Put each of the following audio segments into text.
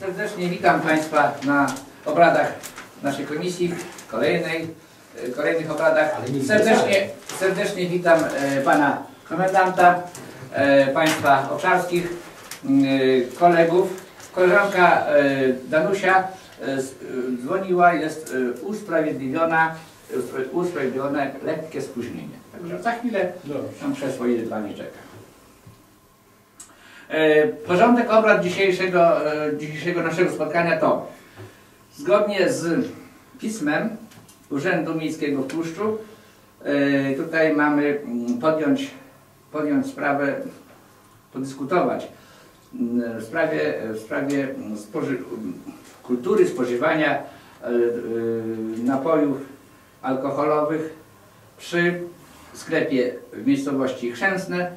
Serdecznie witam Państwa na obradach naszej komisji, kolejnej, e, kolejnych obradach. Serdecznie, serdecznie witam e, Pana Komendanta, e, Państwa obszarskich, kolegów. Koleżanka Danusia dzwoniła, jest usprawiedliwiona, usprawiedliwione lekkie spóźnienie. Także za chwilę tam krzesło ile Pani czeka. E, Porządek obrad dzisiejszego, e, dzisiejszego naszego spotkania to zgodnie z pismem Urzędu Miejskiego w Tłuszczu e, tutaj mamy mm, podjąć, podjąć sprawę, podyskutować mm, w sprawie, w sprawie spoży, kultury spożywania napojów alkoholowych przy sklepie w miejscowości Chrzęsne.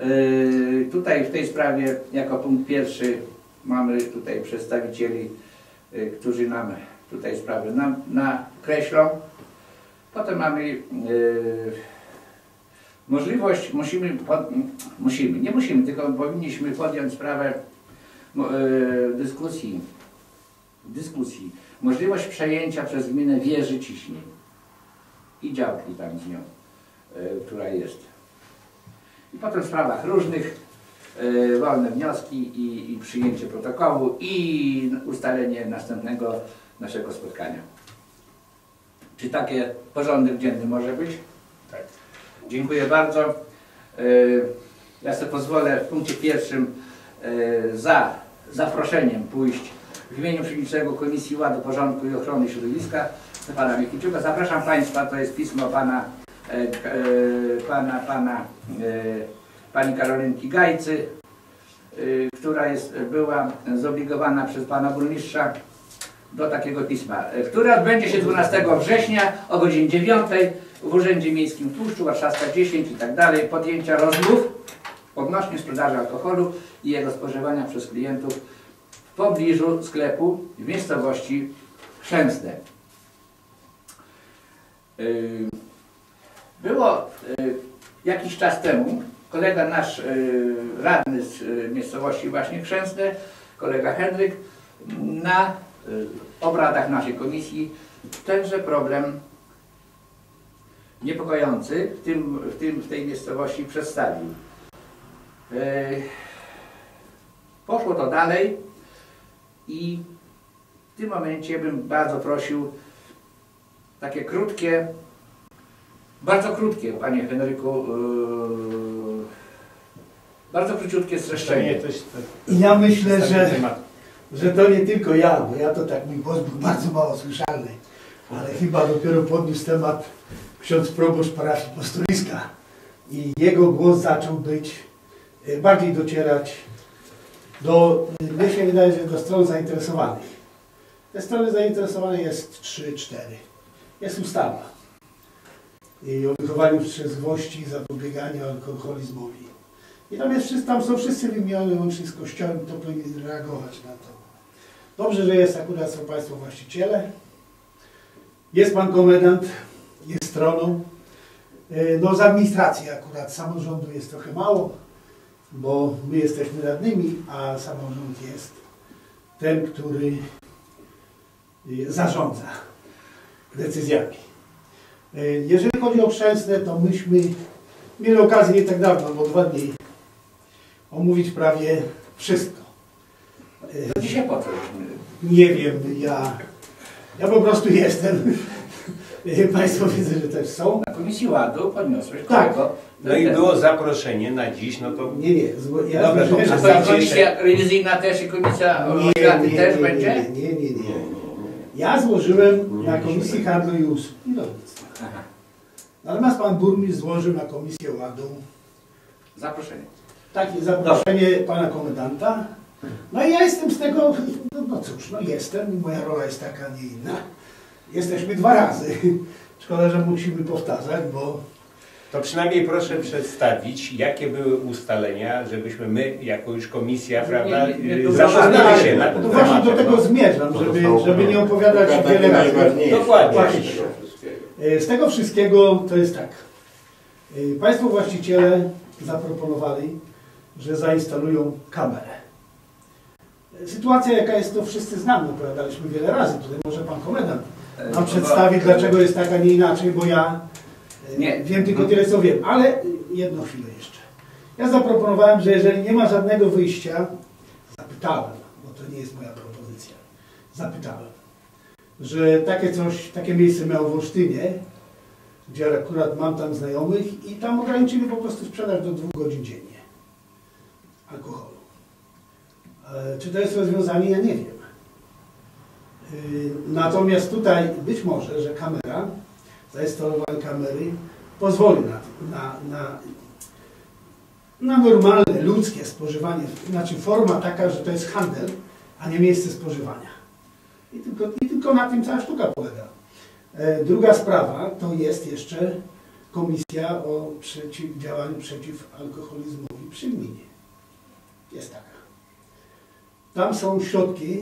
Yy, Tutaj w tej sprawie jako punkt pierwszy mamy tutaj przedstawicieli, yy, którzy nam tutaj sprawę nakreślą. Potem mamy yy, możliwość, musimy, musimy, nie musimy, tylko powinniśmy podjąć sprawę dyskusji, dyskusji, możliwość przejęcia przez gminę wieży ciśnień i działki tam z nią, która jest. I potem w sprawach różnych e, wolne wnioski i, i przyjęcie protokołu i ustalenie następnego naszego spotkania. Czy takie porządek dzienny może być? Tak. Dziękuję bardzo. E, Ja sobie pozwolę w punkcie pierwszym e, za zaproszeniem pójść w imieniu Przewodniczącego Komisji Ładu, Porządku i Ochrony Środowiska pana Michniczuka. Zapraszam Państwa, to jest pismo pana pana, pana, e, pani Karolinki Gajcy, e, która jest, była zobligowana przez pana burmistrza do takiego pisma, e, które odbędzie się 12 września o godzinie 9 w Urzędzie Miejskim w Tłuszczu, Warszawska 10 i tak dalej, podjęcia rozmów odnośnie sprzedaży alkoholu i jego spożywania przez klientów w pobliżu sklepu w miejscowości Chrzęsne. Yy, Było yy, jakiś czas temu kolega nasz yy, radny z yy, miejscowości właśnie Chrzęsne, kolega Henryk, na obradach naszej komisji tenże problem niepokojący w, tym, w, tym, w tej miejscowości przedstawił. Poszło to dalej i w tym momencie bym bardzo prosił takie krótkie, bardzo krótkie, panie Henryku, yy, bardzo króciutkie streszczenie. coś... I ja myślę, że, że to nie tylko ja, bo ja to tak mój głos był bardzo mało słyszalny, ale chyba dopiero podniósł temat ksiądz proboszcz parafii Postuliska i jego głos zaczął być, e, bardziej docierać do, mnie się wydaje, że do stron zainteresowanych. Te strony zainteresowane jest 3-4. Jest ustawa i o wychowaniu trzeźwości i zapobieganiu alkoholizmowi. I tam, jest, tam są wszyscy wymienione łącznie z Kościołem, to powinien reagować na to. Dobrze, że jest akurat są Państwo właściciele. Jest Pan komendant, jest stroną. E, No z administracji akurat samorządu jest trochę mało, bo my jesteśmy radnymi, a samorząd jest ten, który e, zarządza decyzjami. E, Jeżeli chodzi o Chrzęsne, to myśmy mieli okazję nie tak dawno, bo dwa dni, omówić prawie wszystko. E, To dzisiaj po co? Nie wiem, ja, ja po prostu jestem. Państwo widzę, że też są. Na Komisji Ładu podniosłeś Tak. kolego. No i było zaproszenie na dziś, no to Nie, nie. Ja Dobra, to A to komisja rewizyjna też i komisja nie, oświaty nie, też nie, będzie? Nie, nie, nie, nie. Ja złożyłem na Komisji Handlu i Usług. Natomiast Pan Burmistrz złożył na Komisję Ładu Zaproszenie. takie zaproszenie Pana Komendanta. No i ja jestem z tego, no, no cóż, no jestem, moja rola jest taka, nie inna. Jesteśmy dwa razy. Szkoda, że musimy powtarzać, bo To przynajmniej proszę przedstawić, jakie były ustalenia, żebyśmy my, jako już komisja, Nie, prawda, nie, nie, to zapoznali się na to tym właśnie do tego no. zmierzam, żeby, żeby nie opowiadać wiele razy. Dokładnie. E, Z tego wszystkiego to jest tak. E, Państwo właściciele zaproponowali, że zainstalują kamerę. E, sytuacja jaka jest, to wszyscy znamy, opowiadaliśmy wiele razy. Tutaj może pan komendant nam przedstawi, dlaczego jest tak, a nie inaczej, bo ja Nie. wiem tylko tyle, co wiem. Ale jedną chwilę jeszcze. Ja zaproponowałem, że jeżeli nie ma żadnego wyjścia, zapytałem, bo to nie jest moja propozycja, zapytałem, że takie coś, takie miejsce miało w Olsztynie, gdzie akurat mam tam znajomych i tam ograniczyli po prostu sprzedaż do dwóch godzin dziennie alkoholu. E, Czy to jest rozwiązanie? Ja nie wiem. Yy, Natomiast tutaj być może, że kamera, zainstalowane kamery pozwoli na, na, na, na normalne, ludzkie spożywanie, znaczy forma taka, że to jest handel, a nie miejsce spożywania. I tylko, i tylko na tym cała sztuka polega. E, Druga sprawa to jest jeszcze komisja o przeciwdziałaniu przeciw alkoholizmowi przy gminie. Jest taka. Tam są środki,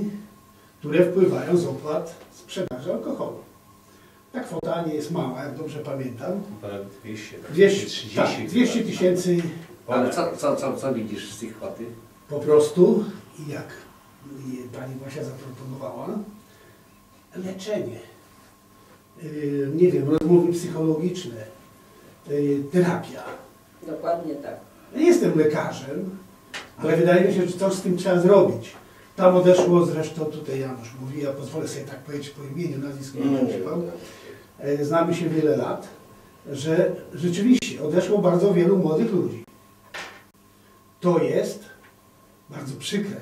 które wpływają z opłat sprzedaży alkoholu. Ta kwota nie jest mała, jak dobrze pamiętam. Ponad 200, tak? 200 30 tak, 200 chyba. tysięcy Ale co, co, co, co widzisz z tych kwoty? po prostu i jak pani Basia zaproponowała, leczenie, Yy, nie wiem, rozmowy psychologiczne, yy, terapia. Dokładnie tak. Ja nie jestem lekarzem, ale wydaje mi się, że coś z tym trzeba zrobić. Tam odeszło zresztą, tutaj Janusz mówi, ja pozwolę sobie tak powiedzieć po imieniu, nazwisku nie. E, znamy się wiele lat, że rzeczywiście odeszło bardzo wielu młodych ludzi. To jest bardzo przykre.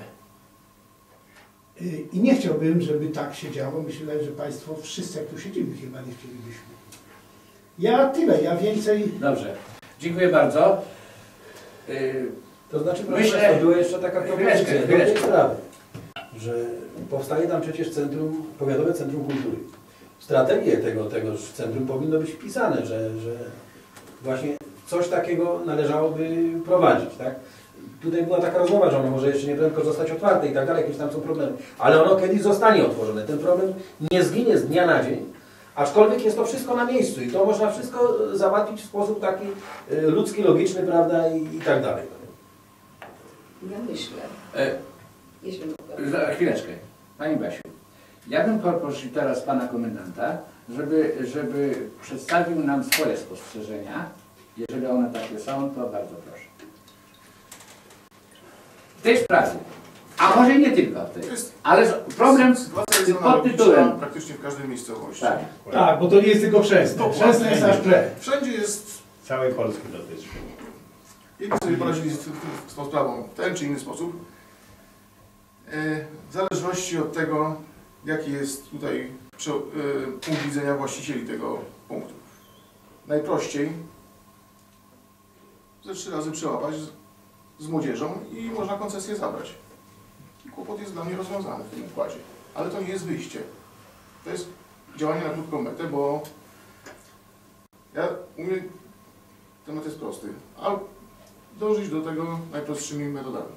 E, I nie chciałbym, żeby tak się działo. Myślę, że Państwo wszyscy, jak tu siedzimy, chyba nie chcielibyśmy. Ja tyle, ja więcej Dobrze. Dziękuję bardzo. Yy, To znaczy, proszę Myślę- Państwa, była jeszcze taka propozycja, sprawy, że powstaje tam przecież centrum, powiatowe centrum kultury. W strategię tego, tegoż centrum powinno być wpisane, że, że właśnie coś takiego należałoby prowadzić, tak? Tutaj była taka rozmowa, że ono może jeszcze nie prędko zostać otwarte i tak dalej, jakieś tam są problemy, ale ono kiedyś zostanie otworzone. Ten problem nie zginie z dnia na dzień, aczkolwiek jest to wszystko na miejscu i to można wszystko załatwić w sposób taki y, ludzki, logiczny, prawda, i, i tak dalej. Ja myślę, e, jeśli mogę. Za chwileczkę. Pani Basiu, ja bym poprosił teraz pana komendanta, żeby, żeby przedstawił nam swoje spostrzeżenia. Jeżeli one takie są, to bardzo proszę. W tej sprawie. A może nie tylko w tej. Ale problem pod tytułem. praktycznie w każdej miejscowości. Tak. Tak, bo to nie jest tylko chrzestne. Dokładnie. Chrzestne jest aż ple. Wszędzie jest, Całej Polski dotyczy. jedni sobie poradzili z, z tą sprawą w ten czy inny sposób. E, W zależności od tego, jaki jest tutaj e, punkt widzenia właścicieli tego punktu. Najprościej ze trzy razy przełapać z, młodzieżą i można koncesję zabrać. Kłopot jest dla mnie rozwiązany w tym układzie. Ale to nie jest wyjście. To jest działanie na krótką metę, bo ja umiem, temat jest prosty, ale dążyć do tego najprostszymi metodami.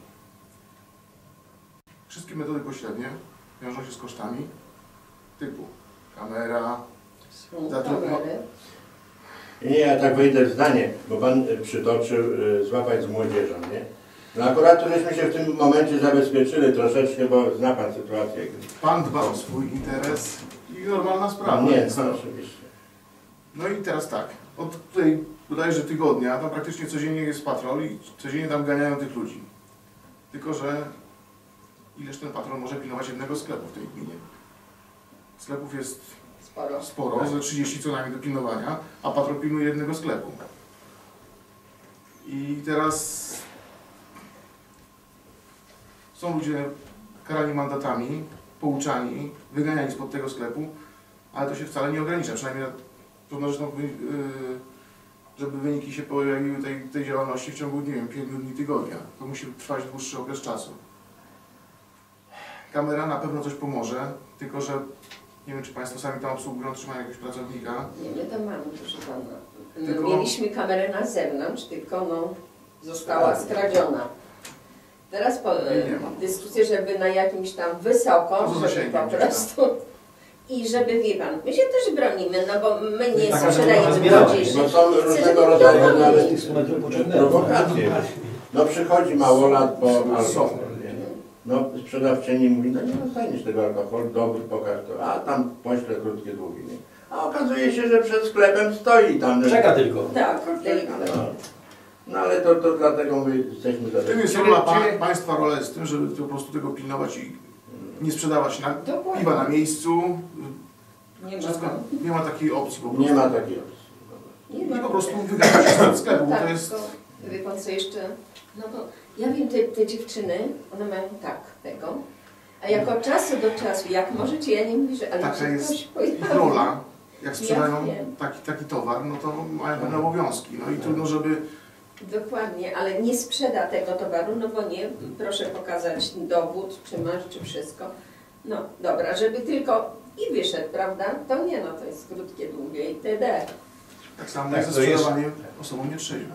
Wszystkie metody pośrednie wiążą się z kosztami typu kamera, Są Nie, ja tak wejdę w zdanie, bo Pan y, przytoczył y, złapać z młodzieżą, nie? No akurat tu żeśmy się w tym momencie zabezpieczyli troszeczkę, bo zna Pan sytuację. pan dba o swój interes i normalna sprawa. Nie, no oczywiście. No i teraz tak, od tutaj bodajże tygodnia, tam praktycznie codziennie jest patrol i codziennie tam ganiają tych ludzi. Tylko, że ileż ten patrol może pilnować jednego sklepu w tej gminie? Sklepów jest Sporo. sporo, ze 30 co najmniej do pilnowania, a patrol pilnuje jednego sklepu. I teraz są ludzie karani mandatami, pouczani, wyganiani spod tego sklepu, ale to się wcale nie ogranicza, przynajmniej na pewnoczną, yy, żeby wyniki się pojawiły tej, tej działalności w ciągu, nie wiem, 5 dni, tygodnia. To musi trwać dłuższy okres czasu. Kamera na pewno coś pomoże, tylko że nie wiem, czy Państwo sami tam obsługują, czy mają jakiegoś pracownika. Nie, my tam mamy, proszę pana. Tylko- Mieliśmy kamerę na zewnątrz, tylko no, została skradziona. Teraz po, Nie dyskusję, żeby na jakimś tam wysoko, żeby zasięgiem po prostu i żeby, wie pan, my się też bronimy, no bo my nie Taka, że sprzedajemy młodzieży. Bo są różnego rodzaju wiadomo. nawet Instrumentu potrzebnego. prowokacje. No przychodzi małolat po Są. No sprzedawczyni mówi, no nie dostaniesz tego alkoholu, dowód pokaż to, a tam poślę krótkie długi. Nie? A okazuje się, że przed sklepem stoi tam. Czeka tylko. Tak, delikatnie. No, no ale to, to dlatego my jesteśmy za W tym jest rola pa, państwa rola jest tym, żeby po prostu tego pilnować i nie sprzedawać na, Dokładnie. piwa na miejscu. Nie ma Wszystko, nie ma takiej opcji po prostu. Nie ma takiej opcji. Nie I ma. po prostu wygadać się z sklepu. Tak, To jest... wie pan co jeszcze? No bo ja wiem, te, te dziewczyny, one mają tak tego, a jak od czasu do czasu, jak możecie, ja nie mówię, że ale Taka czy jest ich rola. Jak sprzedają wiem. taki, taki towar, no to mają pewne obowiązki. No i trudno, żeby Dokładnie, ale nie sprzeda tego towaru, no bo nie, proszę pokazać dowód, czy masz, czy wszystko. No dobra, żeby tylko i wyszedł, prawda? To nie, no to jest krótkie, długie itd. tak samo Tak, jak ze jest- osobom nietrzeźwym.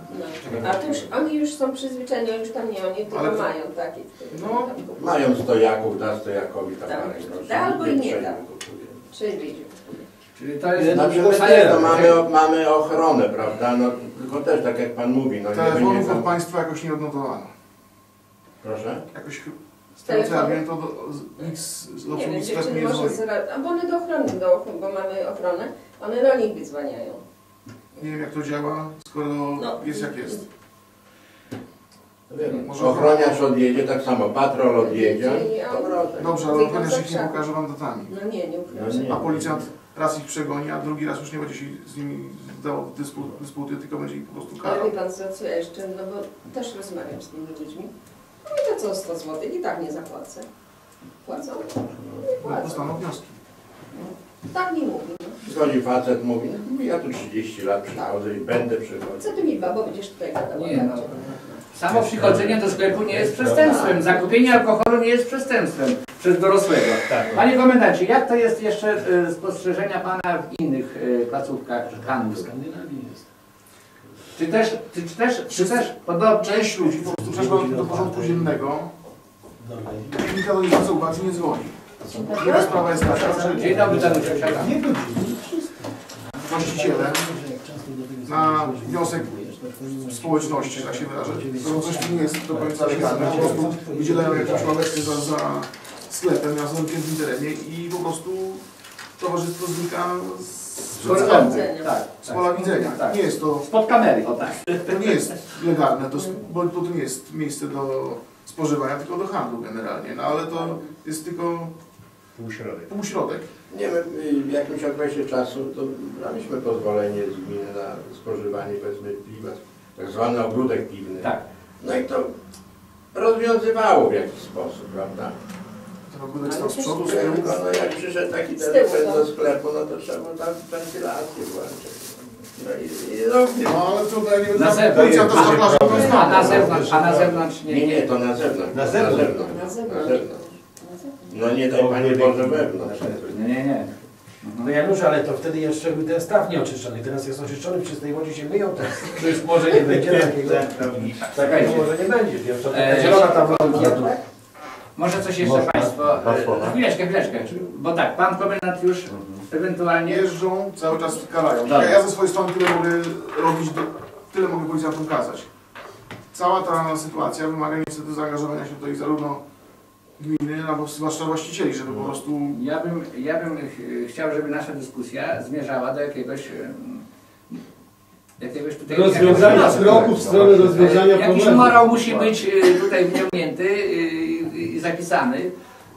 No. A to już, oni już są przyzwyczajeni, oni już tam nie, oni tylko Ale mają takie. No, tam. Mają stojaków, da stojakowi tam Tak. parę groszy. Da albo i nie da. Kupuje. Trzeźwiej. Czyli to jest... Znaczy my też to mamy, mamy ochronę, prawda? No, tylko też tak jak Pan mówi, no nie Telefonów tam... od państwa jakoś nie odnotowano. Proszę? Jakoś, z tego co ja wiem, to do, z, nikt z, z Nie obsługi dziewczyny nie może zra... A bo one do ochrony, do, ochrony, bo mamy ochronę, one do nich wydzwaniają. Nie wiem jak to działa, skoro No. jest jak jest. Wiem, Może- ochroniarz odjedzie, tak samo patrol odjedzie. Dobrze, ale ochroniarz ich nie pokaże wam datami. No nie, nie No ukręcę. nie. A policjant raz ich przegoni, a drugi raz już nie będzie się z nimi dawał w dyspu, dysputy, tylko będzie ich po prostu Ale karał. wie pan co, co ja jeszcze, no bo też rozmawiam z tymi ludźmi. No i to co 100 zł i tak nie zapłacę. Płacą? Nie płacą. Dostaną wnioski. Tak mi mówi. No. Przychodzi facet, mówi, no ja tu 30 lat przychodzę i będę przychodził. Co ty mi babo będziesz tutaj gadał? Nie, no. Samo przychodzenie do sklepu nie jest przestępstwem. Zakupienie alkoholu nie jest przestępstwem przez dorosłego. Tak. Panie komendancie, jak to jest jeszcze y, spostrzeżenia Pana w innych y, placówkach handlu? W Skandynawii jest. Czy też, czy, czy też, czy też podobnie... Część ludzi po prostu przeszła do porządku dziennego i nikt do nich nie dzwoni. Druga sprawa jest taka, że. Nie godziny. właściciele na wniosek społeczności, że tak się wyrażę, to coś nie jest do końca legalne, po prostu wydzielają jakąś ławeczkę za, za sklepem na zamkniętym terenie i po prostu towarzystwo znika z przed horyzontu. sklepem, Tak, z pola widzenia. Tak. Nie jest to, Spod kamery, o tak. to nie jest legalne, to, bo to nie jest miejsce do spożywania, tylko do handlu generalnie, no ale to jest tylko Półśrodek. półśrodek. Nie wiem, w jakimś okresie czasu to braliśmy pozwolenie z gminy na spożywanie powiedzmy piwa, tak zwany ogródek piwny. Tak. No i to rozwiązywało w jakiś sposób, prawda? Ten ogródek stał z przodu, z tyłu. no jak przyszedł taki telefon no. do sklepu, no to trzeba było tam wentylację włączyć. No i, i no, No ale tutaj nie Na zewnątrz. Do A na zewnątrz, a na zewnątrz nie. nie, nie, to na zewnątrz. Na zewnątrz. Na Na zewnątrz. zewnątrz. No nie daj Panie Boże wewnątrz. Nie, nie, nie. No Janusz, ale to wtedy jeszcze był ten staw nieoczyszczony. Teraz jest oczyszczony, przy tej wodzie się myją, to, już może nie będzie takiego. Czekajcie. Takiego może nie będzie. Wiem, to taka E, zielona tam woda. Może coś jeszcze Można? Państwo... E? Chwileczkę, chwileczkę. Bo tak, Pan komendant już ewentualnie... Jeżdżą, cały czas karają. Dobra. Ja, ja ze swojej strony tyle mogę robić, do, tyle mogę policjantom kazać. Cała ta sytuacja wymaga niestety zaangażowania się tutaj zarówno gminy, albo zwłaszcza właścicieli, żeby po prostu Ja bym, ja bym ch- chciał, żeby nasza dyskusja zmierzała do jakiegoś... Jakiegoś tutaj... Rozwiązania kroku w stronę rozwiązania Jakiś problemu. morał musi być y, tutaj wniąknięty y, i zapisany,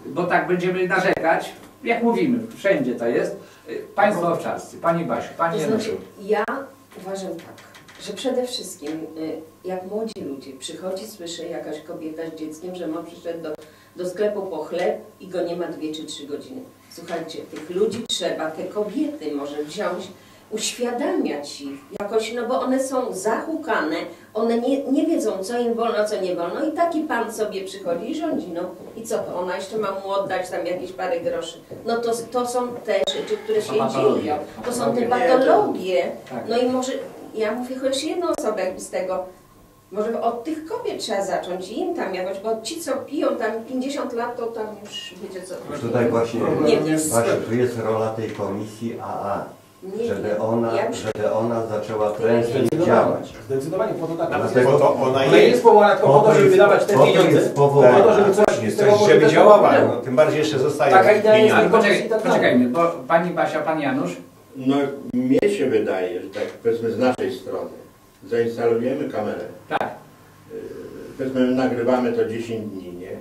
bo tak będziemy narzekać, jak mówimy, wszędzie to jest. Państwo owczarcy, Pani Basiu, Pani To znaczy, ja uważam tak, że przede wszystkim jak młodzi ludzie przychodzi, słyszy jakaś kobieta z dzieckiem, że ma przyszedł do, do sklepu po chleb i go nie ma dwie czy trzy godziny. Słuchajcie, tych ludzi trzeba, te kobiety może wziąć, uświadamiać ich jakoś, no bo one są zahukane, one nie, nie wiedzą, co im wolno, co nie wolno. I taki pan sobie przychodzi i rządzi, no. I co to, ona jeszcze ma mu oddać tam jakieś parę groszy. No to, to są te rzeczy, które się dzieją, to są te patologie, Tak. no i może, ja mówię choć jedną osobę jakby z tego, może od tych kobiet trzeba zacząć i im tam jakoś, bo ci co piją tam 50 lat, to tam już wiecie co. Tutaj właśnie, Nie, nie. właśnie tu jest rola tej komisji AA. Nie żeby wiem. ona, Ja- żeby ona zaczęła prężnie działać. Zdecydowanie po to tak. Dlatego- to ona Ona jest. jest powołana tylko po to, żeby jest- wydawać te po to pieniądze. jest powołana. Po to, żeby coś z tego coś, żeby działała, no, tym bardziej jeszcze zostaje Taka idea jest poczekaj, tak poczekajmy, bo pani Basia, pan Janusz, No mnie się wydaje, że tak powiedzmy z naszej strony zainstalujemy kamerę. tak, Yy, Powiedzmy nagrywamy to 10 dni, nie?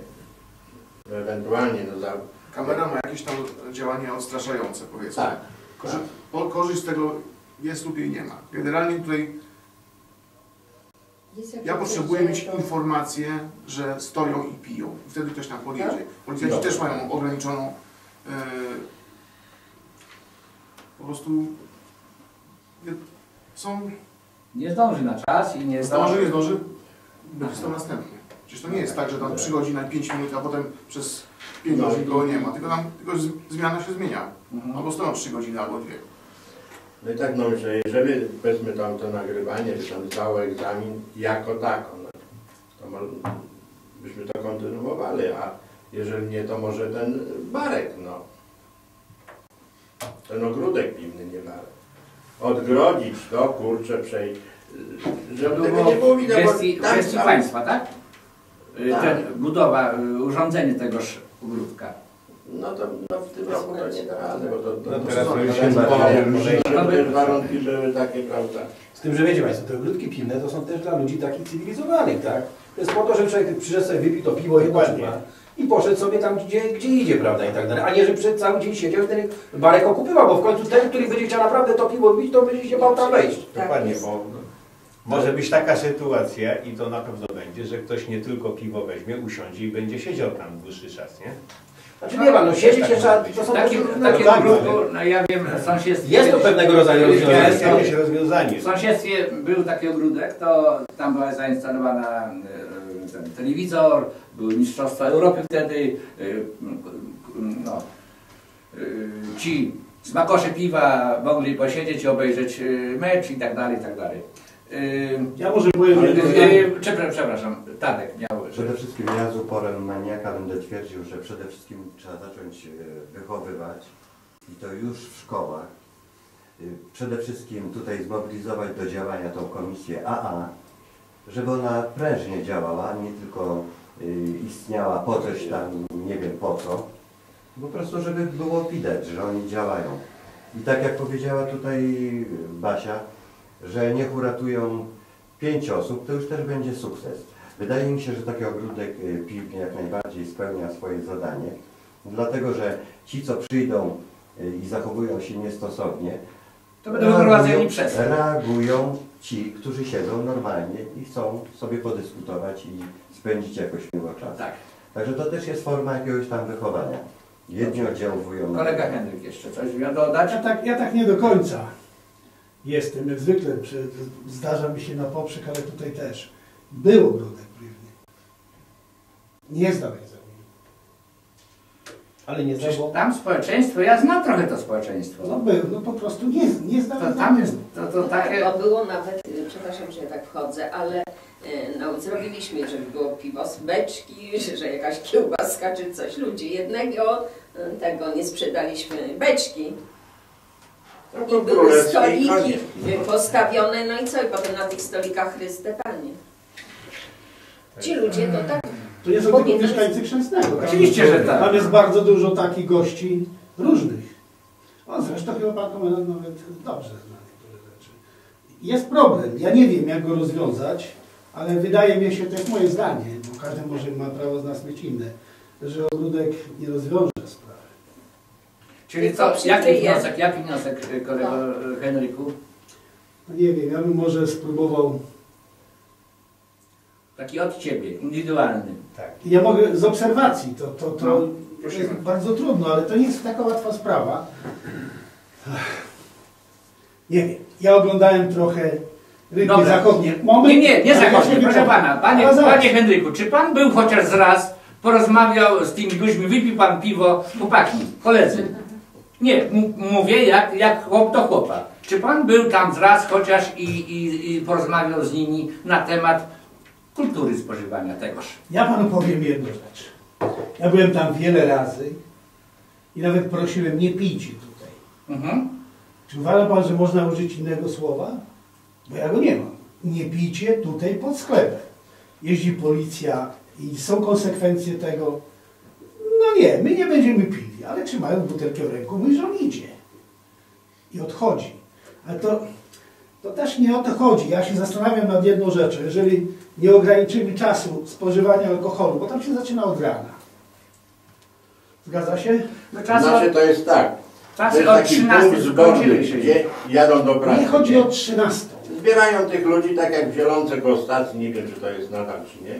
No, Ewentualnie no za... Kamera ma jakieś tam działanie odstraszające, powiedzmy. Tak. Korzy po korzyść z tego jest lub jej nie ma. Generalnie tutaj ja potrzebuję mieć informację, że stoją i piją. Wtedy ktoś tam podjedzie. Tak. Policjanci też mają ograniczoną e, po prostu są nie zdąży na czas i nie zdąży, nie zdąży, będzie to następny. Przecież to nie jest tak, że tam 3 godziny, 5 minut, a potem przez 5 No. godzin go nie ma. Tylko tam tylko zmiana się zmienia. Mhm. Albo stoją 3 godziny, albo 2. No i tak no myślę, jeżeli powiedzmy tam to nagrywanie, by tam zdało egzamin jako tako, no, to może byśmy to kontynuowali, a jeżeli nie, to może ten barek, no. Ten ogródek piwny, nie barek. Odgrodzić to, kurczę, przejść, żeby tego nie było w widać, bo gestii, w tam gestii cały- państwa, tak? Y, Tak. Ten, budowa, y, urządzenie tegoż ogródka. No to no w tym roku to nie da rady, bo to, to, No to teraz są- to już są też warunki były takie, prawda? Z tym, że wiecie Państwo, te ogródki piwne to są też dla ludzi takich cywilizowanych, tak? To jest po to, żeby człowiek przyszedł sobie wypił to piwo jedno Dokładnie. I poszedł sobie tam, gdzie, gdzie idzie, prawda, i tak dalej. A nie, że przez cały dzień siedział i ten barek okupywał, bo w końcu ten, który będzie chciał naprawdę to piwo pić, to będzie się bał tam wejść. Tak Dokładnie, jest. bo może być taka sytuacja i to na pewno będzie, że ktoś nie tylko piwo weźmie, usiądzie i będzie siedział tam dłuższy czas, nie? Znaczy nie ma, no siedzieć się trzeba, to są tak, ogródku, ale- no ja wiem, w sąsiedztwie... Jest to pewnego rodzaju Jest, rozwiązanie. Jest jakieś rozwiązanie. W sąsiedztwie był taki ogródek, to tam była zainstalowana y, ten telewizor, były Mistrzostwa Europy wtedy, y, no, y, ci smakosze piwa mogli posiedzieć i obejrzeć y, mecz i tak dalej, i tak dalej. Y, Ja może powiem y, jedno zdanie. y, Przepraszam, Tadek miał... Przede wszystkim ja z uporem maniaka będę twierdził, że przede wszystkim trzeba zacząć wychowywać i to już w szkołach. Przede wszystkim tutaj zmobilizować do działania tą komisję AA, żeby ona prężnie działała, nie tylko istniała po coś tam, nie wiem po co, po prostu żeby było widać, że oni działają. I tak jak powiedziała tutaj Basia, że niech uratują pięć osób, to już też będzie sukces. Wydaje mi się, że taki ogródek y, piłki jak najbardziej spełnia swoje zadanie, dlatego że ci, co przyjdą y, i zachowują się niestosownie, To będą wyprowadzeni przez... reagują ci, którzy siedzą normalnie i chcą sobie podyskutować i spędzić jakoś miło czas. Tak. Także to też jest forma jakiegoś tam wychowania. Jedni oddziałują na Kolega Henryk jeszcze coś miał dodać? Ja tak, ja tak nie do końca jestem, jak zwykle przy- zdarza mi się na poprzek, ale tutaj też. Był ogródek piwny. Nie zdał egzaminu. Ale nie Przecież znam, bo tam społeczeństwo, ja znam trochę to społeczeństwo. No był, no po prostu nie, nie zdał To tam jest, to, to takie... Bo było nawet, przepraszam, że ja tak wchodzę, ale y, no, zrobiliśmy, żeby było piwo z beczki, że, jakaś kiełbaska czy coś. Ludzi jednego y, tego nie sprzedaliśmy beczki. I były Królewski stoliki y, postawione, no i co? I potem na tych stolikach Chryste Panie. Ci ludzie to tak To nie są tylko mieszkańcy Chrzęsnego. Tam- Oczywiście, że tak. Tam jest bardzo dużo takich gości różnych. O, zresztą chyba pan komendant nawet dobrze zna niektóre rzeczy. Jest problem. Ja nie wiem, jak go rozwiązać, ale wydaje mi się, to jest moje zdanie, bo każdy może ma prawo z nas mieć inne, że ogródek nie rozwiąże sprawy. Czyli co, jaki wniosek, jaki wniosek y, kolego Henryku? No nie wiem, ja bym może spróbował. Taki od ciebie, indywidualny. Tak. Ja mogę z obserwacji, to, to, to No, jest prosimy. bardzo trudno, ale to nie jest taka łatwa sprawa. Nie wiem, ja oglądałem trochę rynki Dobra. zachodnie. Moment, Nie, nie, nie ja zachodnie, się proszę pana. Panie, panie Henryku, czy pan był chociaż raz, porozmawiał z tymi ludźmi, wypił pan piwo, chłopaki, koledzy? Nie, mówię jak, jak chłop do chłopa. Czy pan był tam raz chociaż i, i, i porozmawiał z nimi na temat kultury spożywania tegoż? Ja panu powiem jedną rzecz. Ja byłem tam wiele razy i nawet prosiłem, nie pijcie tutaj. Mhm. Czy uważa Pan, że można użyć innego słowa? Bo ja go nie mam. Nie pijcie tutaj pod sklepem. Jeździ policja i są konsekwencje tego. No nie, my nie będziemy pili, ale trzymając butelkę w ręku, mój żon idzie. I odchodzi. Ale to, to też nie o to chodzi. Ja się zastanawiam nad jedną rzeczą. Jeżeli nie ograniczymy czasu spożywania alkoholu, bo tam się zaczyna od rana. Zgadza się? No czas Znaczy od, to jest tak, to czas jest od taki 13 punkt zborny, się. gdzie jadą do pracy. Nie chodzi o 13. Zbierają tych ludzi tak jak w Zielonce koło stacji, nie wiem czy to jest nadal czy nie.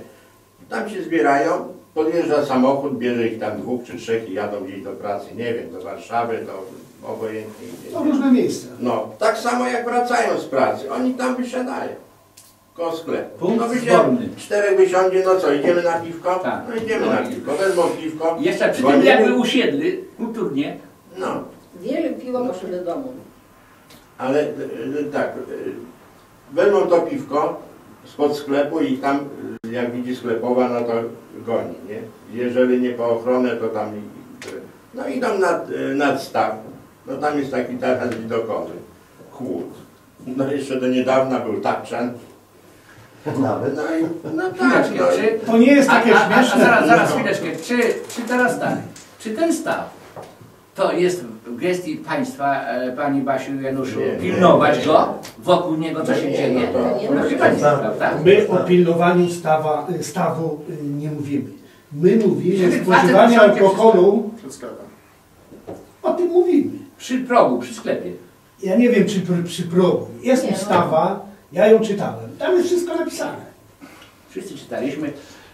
Tam się zbierają, podjeżdża samochód, bierze ich tam dwóch czy trzech i jadą gdzieś do pracy, nie wiem, do Warszawy, do obojętnie gdzie. To różne miejsca. No, tak samo jak wracają z pracy, oni tam wysiadają. Koło sklepu. Punkt no zborny. Czterech wysiądzie, no co, idziemy na piwko? Tak. No idziemy na piwko, wezmą piwko. Jeszcze przy tym dzwonimy. jakby usiedli kulturnie, No, Wiele piło poszło do domu. ale y, y, tak, y, wezmą to piwko spod sklepu i tam, y, jak widzi sklepowa, no to goni, nie? Jeżeli nie po ochronę, to tam, i- i- no idą nad, y, nad staw, no tam jest taki taras widokowy, chłód. No jeszcze do niedawna był tapczan, Nawet. no i, no tak, no i, To nie jest takie a, a, a śmieszne. zaraz, zaraz chwileczkę, czy, czy teraz tak, czy ten staw to jest w gestii państwa, e, pani Basiu Januszu, Nie, nie, pilnować nie. go, wokół niego co No się nie, dzieje? no to- nie No nie, Tak. prawda? My o pilnowaniu stawa, stawu y, nie mówimy. My mówimy o spożywaniu alkoholu, o tym mówimy. Przy progu, przy sklepie. Ja nie wiem, czy przy, przy progu. Jest Nie, no. ustawa, ja ją czytałem. Tam jest wszystko napisane. Wszyscy czytaliśmy.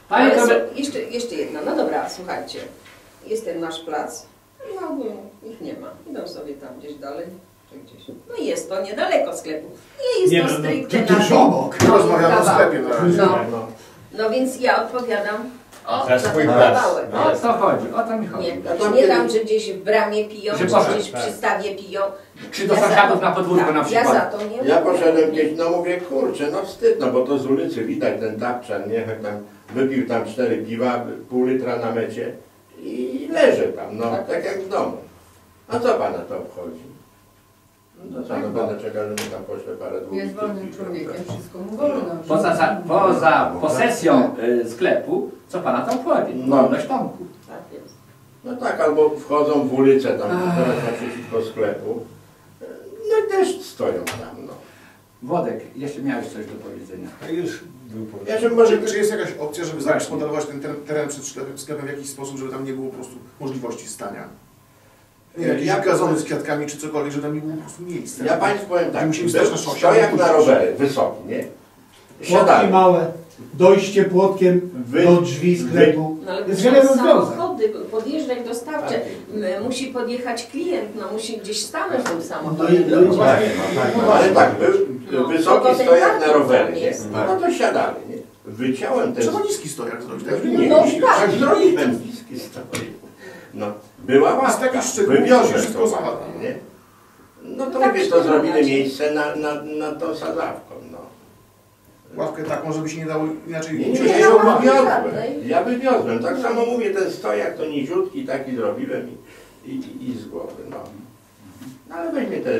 Panie Ale to jeszcze, jeszcze jedna, no dobra, słuchajcie. Jest ten nasz plac, no ich nie ma. Idą sobie tam gdzieś dalej, czy gdzieś. No i jest to niedaleko sklepu. Nie jest Nie to no, no, stricte to no, Rozmawiamy o kawałek. sklepie na razie. No, no. no więc ja odpowiadam O, Za swój kawałek. o to chodzi, o to mi chodzi. Nie, tam nie tam, że gdzieś w bramie piją, Że czy gdzieś w tak. przystawie piją. Czy do Ja za- sąsiadów na podwórko tak, na Ja przykład? za to nie Ja poszedłem gdzieś, no mówię, kurczę, no wstyd, no bo to z ulicy widać ten tapczan, nie? Jak tam wypił tam cztery piwa, pół litra na mecie i leży tam, no, Tak. tak jak w domu. A co pana to obchodzi? No co, no będę czekał, że mu tam pośle parę dwóch Jest wolnym człowiekiem, tak. wszystko mu wolno. Poza, za, poza posesją y, sklepu, co pana tam wchodzi? No. Wolność Tomku. Tak jest. No tak, albo wchodzą w ulicę tam, teraz naprzeciwko sklepu, no i też stoją tam, no. Wodek, jeszcze miałeś coś do powiedzenia. To już był po Ja może Czy, czy jest jakaś opcja, żeby zagospodarować ten teren, teren przed sklepem, sklepem w jakiś sposób, żeby tam nie było po prostu możliwości stania? Nie, jakieś Ja- gazony z kwiatkami czy cokolwiek, żeby tam nie było po prostu miejsca. Ja Państwu powiem tak, Musimy był stać na albo na rowery, wysoki, nie? Płotki Siadali. małe, dojście płotkiem Wy- do drzwi sklepu. No ale Jest wiele rozwiązań. samochody, podjeżdżać dostawcze, Tak. Musi podjechać klient, no musi gdzieś stanąć tym No samochodem. no No, właśnie, No, ale tak, był No, wysoki stojak na jest. No to siadali, nie? Wyciąłem ten... Trzeba niski stojak zrobić, tak? Nie, No nie, tak. tak zrobiłem niski stojak. No, była Z ławka, takich szczegółów się wszystko ładnie, nie? No to No tak mówię, to nie zrobili miejsce na, na, na tą sadzawką, no. Ławkę taką, żeby się nie dało inaczej Nie, nie, ja wywiozłem. Ja wywiozłem. Tak samo mówię, ten stojak to niziutki, taki zrobiłem i, i, i z głowy, no. No ale weźmie te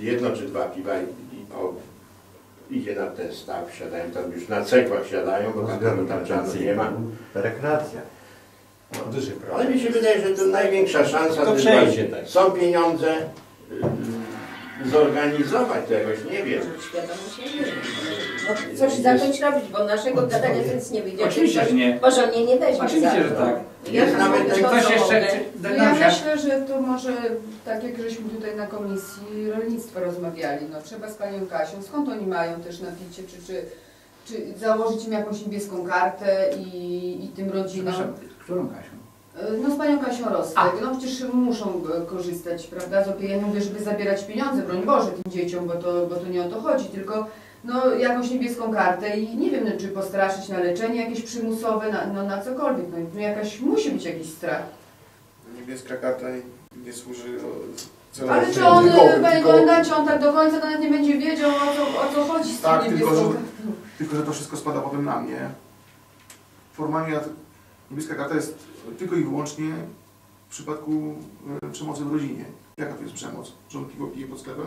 jedno czy dwa piwa i, i o, idzie na ten staw, siadają tam już na cegłach siadają, bo tam, tam, tam żadnych nie ma. Rekreacja. Ale mi się wydaje, że to największa szansa To przejdzie, tak. Są pieniądze, y, zorganizować to jakoś, nie wiem. No, coś zacząć robić, bo naszego gadania to nic nie wyjdzie. Oczywiście, że nie. Porządnie nie weźmie Oczywiście, że tak. Ja nawet Ktoś jeszcze No ja myślę, że to może tak jak żeśmy tutaj na komisji rolnictwa rozmawiali, no trzeba z panią Kasią, skąd oni mają też na picie, czy, czy, czy założyć im jakąś niebieską kartę i, i tym rodzinom. Którą Kasią? No z panią Kasią Rostek, A. no przecież muszą e, korzystać, prawda, z opieki. Ja nie mówię, żeby zabierać pieniądze, broń Boże, tym dzieciom, bo to, bo to nie o to chodzi, tylko no jakąś niebieską kartę i nie wiem, no, czy postraszyć na leczenie jakieś przymusowe, na, no, na cokolwiek, no, no jakaś, musi być jakiś strach. Niebieska karta nie, służy Ale czy on, panie tylko- komendancie, on tak do końca nawet nie będzie wiedział, o co, o co chodzi z Tak, tym tylko niebieską że- Tylko, że to wszystko spada potem na mnie. Formalnie ja- niebieska karta jest tylko i wyłącznie w przypadku e, przemocy w rodzinie. Jaka to jest przemoc? Że on piwo pije pod sklepem?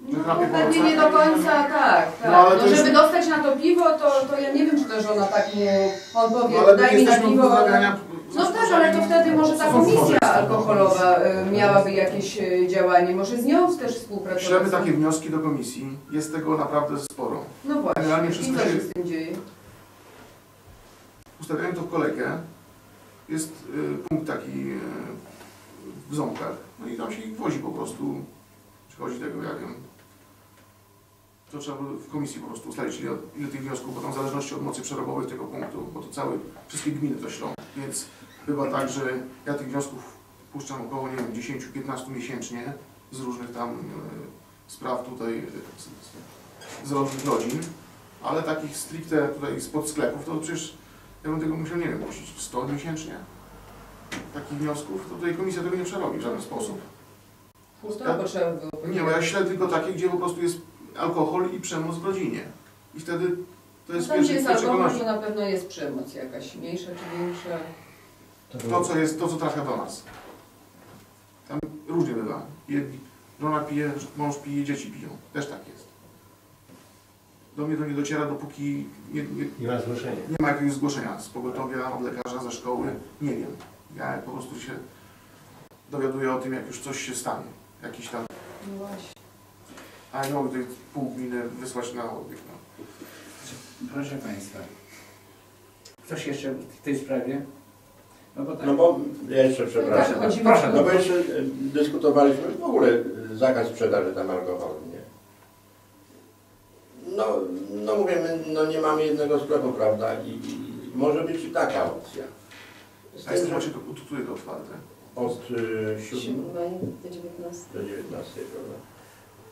No, po pewnie nie do końca tak, tak. No, No, to jest- żeby dostać na to piwo, to, to ja nie wiem, czy ta żona tak mu, on powie, No daj mi na piwo. No tak, ale to wtedy może ta komisja alkoholowa y, miałaby jakieś y, działanie, może z nią też współpracować. Ślemy takie wnioski do komisji, jest tego naprawdę sporo. No właśnie, Generalnie i co się z tym dzieje? Ustawiają to w kolejkę, jest y, punkt taki y, w ząbkach, no i tam się ich wozi po prostu, przychodzi tego, ja wiem, to trzeba w komisji po prostu ustalić, ile, ile tych wniosków, bo tam w zależności od mocy przerobowej tego punktu, bo to całe, wszystkie gminy to ślą, więc bywa tak, że ja tych wniosków puszczam około, nie wiem, 10-15 miesięcznie z różnych tam y, spraw tutaj z, z różnych rodzin, ale takich stricte tutaj spod sklepów, to przecież ja bym tego musiał, nie wiem, puścić 100 miesięcznie takich wniosków, to tutaj komisja tego nie przerobi w żaden sposób. Pusto, Tak. bo trzeba było Nie, bo ja śledzę tylko takie, gdzie po prostu jest alkohol i przemoc w rodzinie. I wtedy to jest Tam, pierwszy, gdzie jest alkohol, to na pewno jest przemoc jakaś, mniejsza czy większa. To, co jest, to, co trafia do nas. Tam różnie bywa. Jedni, żona pije, mąż pije, dzieci piją. Też tak jest. Do mnie to nie dociera, dopóki nie, nie, Nie ma zgłoszenia. nie ma jakiegoś zgłoszenia z pogotowia, od lekarza, ze szkoły. Nie wiem. Ja po prostu się dowiaduję o tym, jak już coś się stanie. Jakiś tam No właśnie. A nie mogę tutaj pół gminy wysłać na obieg. No. Proszę Państwa, coś jeszcze w tej sprawie? No bo tak. No bo ja jeszcze przepraszam. Tak, chodzimy Proszę, No bo jeszcze e, dyskutowaliśmy w ogóle zakaz sprzedaży tam alkoholu, nie? No, no mówimy, no nie mamy jednego sklepu, prawda? I, i może być i taka opcja. Z A jest tym, że macie tu jest otwarte. od e, 7 Siódmej do 19. do 19, prawda?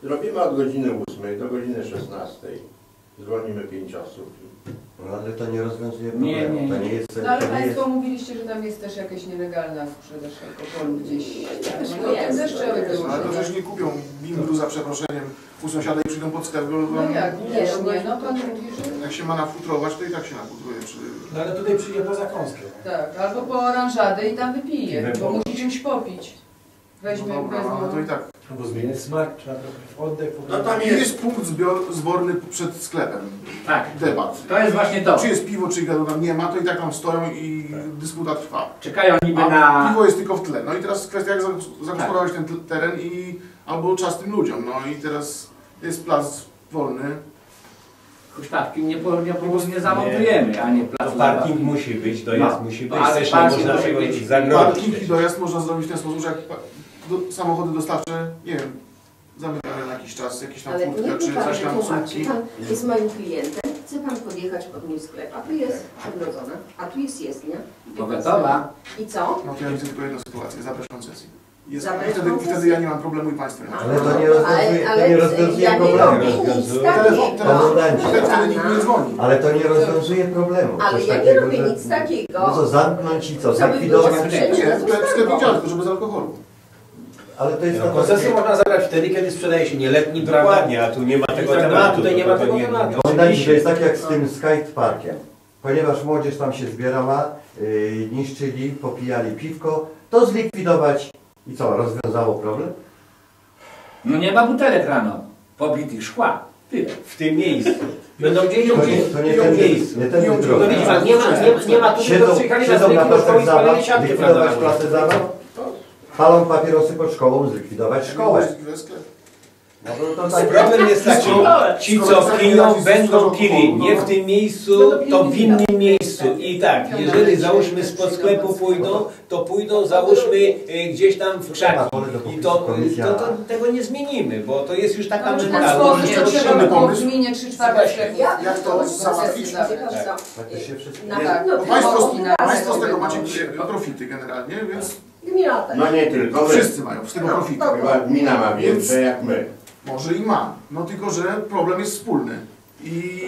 Zrobimy od godziny 8 do godziny 16. Zwolnimy 5 osób. No ale to nie rozwiązuje Nie, problemu. nie, nie. To nie jest... No ale nie jest... Państwo mówiliście, że tam jest też jakaś nielegalna sprzedaż alkoholu gdzieś. No to jest. też trzeba by było. Ale to się- przecież nie kupią bimbru za przeproszeniem u sąsiada i przyjdą pod. Bo, No jak, nie, Nie, no nie, no Pan mówi, że Jak się ma nafutrować, to i tak się nafutruje. Przy... No ale tutaj przyjdzie po zakąskę. tak, albo po oranżadę i tam wypije, bo po- musi czymś popić. Weźmie, No dobra, no, ale to i tak. Albo zmieniać smak, trzeba trochę oddech. No tam Jest, jest, punkt zbior, zborny przed sklepem. Tak, Debat. to jest właśnie to. Czy jest piwo, czy go tam nie ma, to i tak tam stoją i dysputa trwa. Czekają niby A na... piwo jest tylko w tle. No i teraz kwestia, jak zagos- zagospodarować ten tl- teren i albo czas tym ludziom. No i teraz jest plac wolny. Huśtawki nie, po, nie, po, nie zamontujemy, a nie To placu parking musi być, dojazd No. musi być, Ale też nie parking można. Parking i dojazd można zrobić w ten sposób, że jak do, samochody dostawcze, nie wiem, zamykają na jakiś czas, jakieś tam niech czy coś tam wytłumaczy. słupki. Pan jest moim klientem, chce Pan podjechać pod mój sklep, a tu jest przegrodzona, a tu jest jezdnia. Powiatowa. I co? No to ja widzę tylko jedną sytuację, zabrać koncesję. Jest, i, wtedy, I wtedy ja nie mam problemu i Państwo nie ma. Ale to nie rozwiązuje, to nie rozwiązuje ja problemu. Telefon, telefon, wtedy, nikt nie dzwoni. Ale to nie rozwiązuje problemu. Ale ja nie robię nic takiego. No co, zamknąć i co, Co by zlikwidować? było Nie, sprzeczne z sklep, nie działa, tylko żeby z alkoholu. Ale to jest No, na koncesję można zabrać wtedy, kiedy sprzedaje się nieletnim, prawda? Dokładnie, a tu nie ma tego tak, tematu. tutaj nie to ma tego nie- tematu. Komendanci, to jest tak jak z tym skate parkiem. Ponieważ młodzież tam się zbierała, yy, niszczyli, popijali piwko, to zlikwidować i co, rozwiązało problem? No nie ma butelek rano, pobitych szkła. Tyle. W tym miejscu. Będą gdzie To indziej. nie, to nie w tym ten miejscu. nie ten Nie. No nie ma, nie, ma- nie ma tu, tylko Siedzą, przyjechali siedzą na placach zabaw, prawda? placę zabaw, palą papierosy pod szkołą, zlikwidować szkołę. Sklep. No to, tak, Problem jest taki, ci co piją będą pili, nie w tym miejscu, to w innym miejscu. I tak, jeżeli załóżmy spod sklepu pójdą, to pójdą załóżmy e, gdzieś tam w krzaki. I to, to, to tego nie zmienimy, bo to jest już taka mentalność. Że trzeba było w gminie 3 czwarte sklepów. Ja Jak to załatwić? Tak. tak państwo, z tego macie profity generalnie, więc Gmina też. no nie tylko my. wszyscy mają z tego profity. Chyba gmina ma więcej jak my. Może i ma. No tylko, że problem jest wspólny. I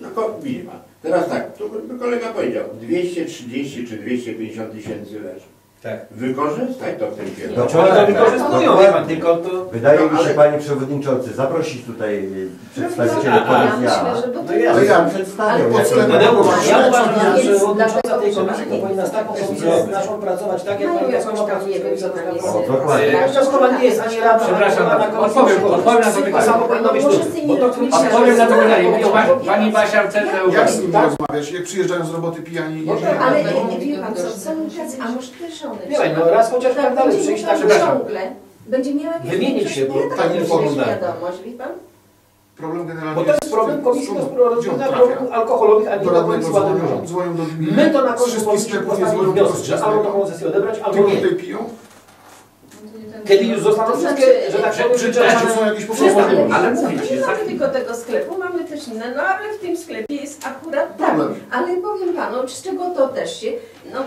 No widzi pan. Teraz tak, tu kolega powiedział, 230 czy 250 tysięcy leży. Tak. wykorzystać to w tym kierunku. No, oni to tak, wykorzystują, tak. pan, tylko to... Wydaje No, mi się, ale- panie przewodniczący, zaprosić tutaj y, przedstawicieli tak, Ja komisji. myślę, że bo No to ja- Ale ja. Ale pod to względem- wygląda. Tadeusz, ja uważam, że dlatego tej komisji nie- powinna z taką komisją naszą pracować, tak jak pani tam, nie wiem, co tam jest. O, dokładnie. Paskowa nie jest ani rada, Przepraszam, ani odpowiem, odpowiem na to Tak pytanie. samo powinno być tu. Bo to Odpowiem na to trzeba pytanie. rozmawiać. Pani, pani Basia chce te Jak z nimi Tak? rozmawiać? Jak przyjeżdżają z roboty pijani i jeździ- Ale Tak, nie wie pan co, są tacy, a może też Nie wiem, no raz chociaż tak dalej będzie przyjść, tak ciągle. Będzie miała jakieś Wymienić się, bo tak nie wie pan? Problem generalnie Bo to jest problem Komisji do Rozwiązania Problemów Alkoholowych, a nie Do Komisji gminy. My to na nie postawić dzwonią wniosek, że z albo tego. koncesję odebrać, albo nie. tutaj piją? Kiedy już zostaną To wszystkie, znaczy, że tak Czy, powiem, czy, czy wyczerpane są jakieś powody? ale mówić, nie mamy tylko tego sklepu, mamy też inne, no ale w tym sklepie jest akurat tak. Ale powiem panu, z czego to też się, no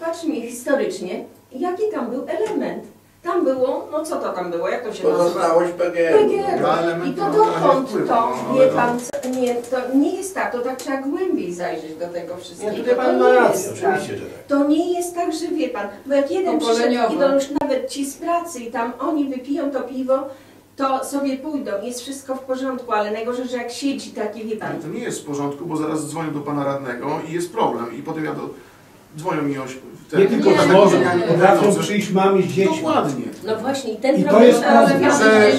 patrzmy historycznie, jaki tam był element. Tam było, no co to tam było, jak to się nazywa? Pozostałość PGR. PGR. I to dokąd to, no, wie to- pan, co, nie, to nie jest tak, to tak trzeba głębiej zajrzeć do tego wszystkiego. Nie, tutaj To Pan nie ma jest rację, tak. oczywiście, że tak. To nie jest tak, że wie pan, bo jak jeden przyszedł, idą już nawet ci z pracy i tam oni wypiją to piwo, to sobie pójdą, jest wszystko w porządku, ale najgorzej, że jak siedzi taki, wie pan, to nie jest w porządku, bo zaraz dzwonią do pana radnego i jest problem. I potem ja do... dzwonią mi oś... te- Nie tylko dzwonią, potrafią wiem, przyjść mamy z dziećmi. Dokładnie. no właśnie i ten I to problem jest problem.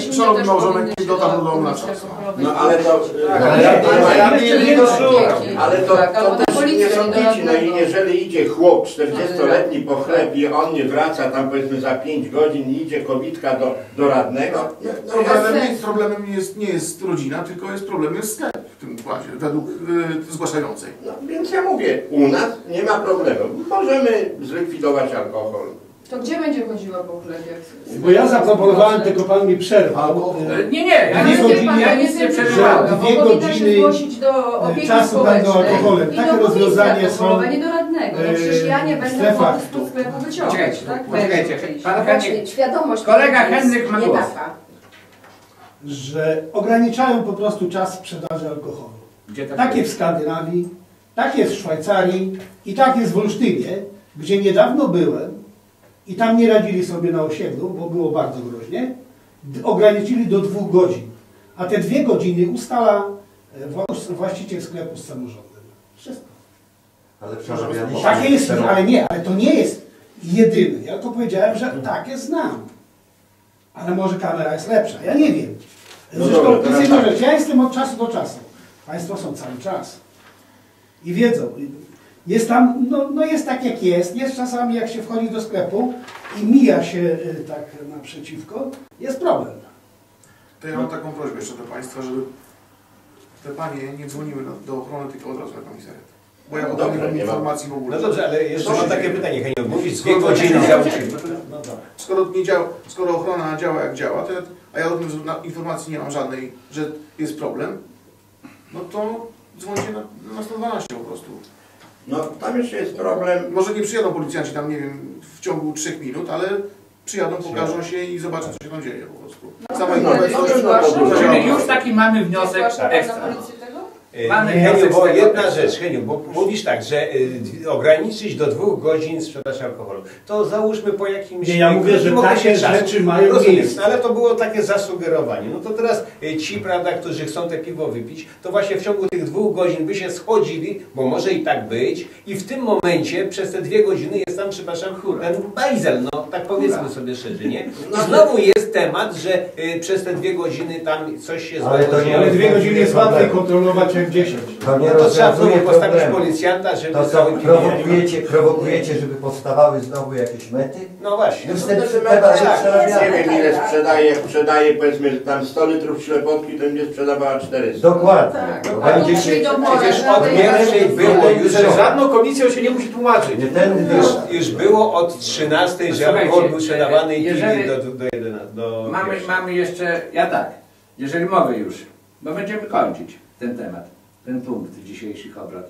Że szanowny małżonek nie dotarł do domu na czas. No ale to... Ale ja- nie dosłucham. Ale to, Tak, to też nie są nie dzieci, no i jeżeli idzie chłop 40-letni po chleb i on nie wraca tam powiedzmy za 5 godzin i idzie kobitka do, do radnego, no, no Problemem, nie, sensu. problemem nie, jest, nie jest rodzina, tylko jest problemem jest sklep w tym układzie, według y, zgłaszającej. no, więc ja mówię, u nas nie ma problemu. Możemy zlikwidować alkohol. To gdzie będzie chodziła po chlebie? Bo ja zaproponowałem, tylko pan mi przerwał. E, Nie, nie, ja Dwie godziny, ja nic nie że przeżywałem. dwie godziny, zgłosić do opieki czasu będą społecznej alkoholem. i Takie rozwiązanie są, nie do radnego. No przecież ja nie e, będę pod sklepu wyciągać, Poczekajcie, tak? poczekajcie. Pan No Henryk, świadomość Kolega Henryk ma nie głos. taka. Że ograniczają po prostu czas sprzedaży alkoholu. gdzie tak Tak jest w Skandynawii, tak jest w Szwajcarii i tak jest w Olsztynie, gdzie niedawno byłem i tam nie radzili sobie na osiedlu, bo było bardzo groźnie. Ograniczyli do dwóch godzin, a te dwie godziny ustala e, wła- właściciel sklepu z samorządem. Wszystko. Ale przemawialiśmy. Takie jest, ale nie, ale to nie jest jedyny. Ja tylko powiedziałem, że takie znam. Ale może kamera jest lepsza, ja nie wiem. No Zresztą dobra, jest teraz jedna tak. rzecz, ja jestem od czasu do czasu. Państwo są cały czas. I wiedzą. Jest tam, no, no jest tak jak jest. Jest czasami jak się wchodzi do sklepu i mija się y, tak naprzeciwko, jest problem. To ja mam taką prośbę jeszcze do Państwa, żeby te panie nie dzwoniły do, do ochrony, tylko od razu na komisariat. Bo ja No nie ma- informacji w ogóle. No dobrze, ale jeszcze mam takie pytanie, Henio. Mówisz dwie Skoro- godziny. No tak. Skoro, nie działa, skoro ochrona działa jak działa, to ja, a ja o tym informacji nie mam żadnej, że jest problem, no to dzwońcie na, na 112 po prostu. No tam jeszcze jest problem, Może nie przyjadą policjanci tam, nie wiem, w ciągu 3 minut, ale przyjadą, pokażą się i zobaczą, co się tam dzieje po prostu. Sama no, informacja no, no, no, Czyli już taki mamy wniosek ekstra. Mamy Heniu, wniosek bo jedna rzecz, Heniu, bo mówisz tak, że y, ograniczyć do dwóch godzin sprzedaż alkoholu. To załóżmy po jakimś... Nie, ja mówię, że takie czasu. rzeczy mają Rozumiem, miejsce. no, ale to było takie zasugerowanie. No to teraz y, ci, prawda, którzy chcą te piwo wypić, to właśnie w ciągu tych dwóch godzin by się schodzili, bo może i tak być, i w tym momencie przez te dwie godziny jest tam, przepraszam, ten bajzel, no tak powiedzmy sobie szczerze, nie? I znowu jest temat, że y, przez te dwie godziny tam coś się Ale to zdarzy. nie- Ale dwie godziny jest łatwiej kontrolować jak 10. To nie No to trzeba znowu postawić problemu. policjanta, żeby To co, prowokujecie, prowokujecie, żeby powstawały znowu jakieś mety? No właśnie. Już No ten to znaczy, temat się tak, nie wiem ile sprzedaje, jak sprzedaje powiedzmy że tam 100 litrów ślepotki, to będzie sprzedawała 400. Dokładnie. Tak. Będziecie... Przecież od pierwszej było już, Przed żadną komisją się nie musi tłumaczyć. Nie ten już, już było od 13, że alkohol był sprzedawany i do, do, do 11. Do Mamy, mamy jeszcze, ja tak, jeżeli mogę już, bo będziemy kończyć ten temat, ten punkt dzisiejszych obrad.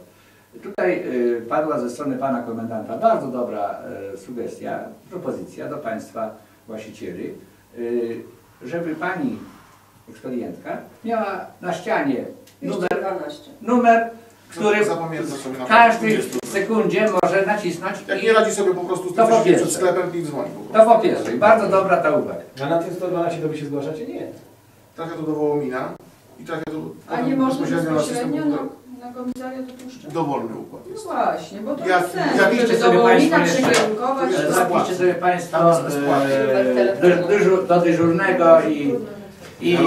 Tutaj y, padła ze strony pana komendanta bardzo dobra y, sugestia, propozycja do państwa właścicieli, y, żeby pani ekspedientka miała na ścianie numer 212. numer który na w każdej 20. sekundzie może nacisnąć Jak i nie radzi sobie po prostu z To tym, po przed sklepem i dzwoni po to po pierwsze. Bardzo dobra ta uwaga. A na tym 112 to wy się zgłaszacie? Nie. Trafia to do Wołomina i trafia to A nie można bezpośrednio na na, dopuszczać? Dowolny układ No jest. właśnie, bo to Jak- jest sens, jak żeby iście do sobie Wołomina państwo jeszcze- przekierunkować. to jest to- Zapiszcie sobie Państwo e, do, dyżur, do dyżurnego i, i Ja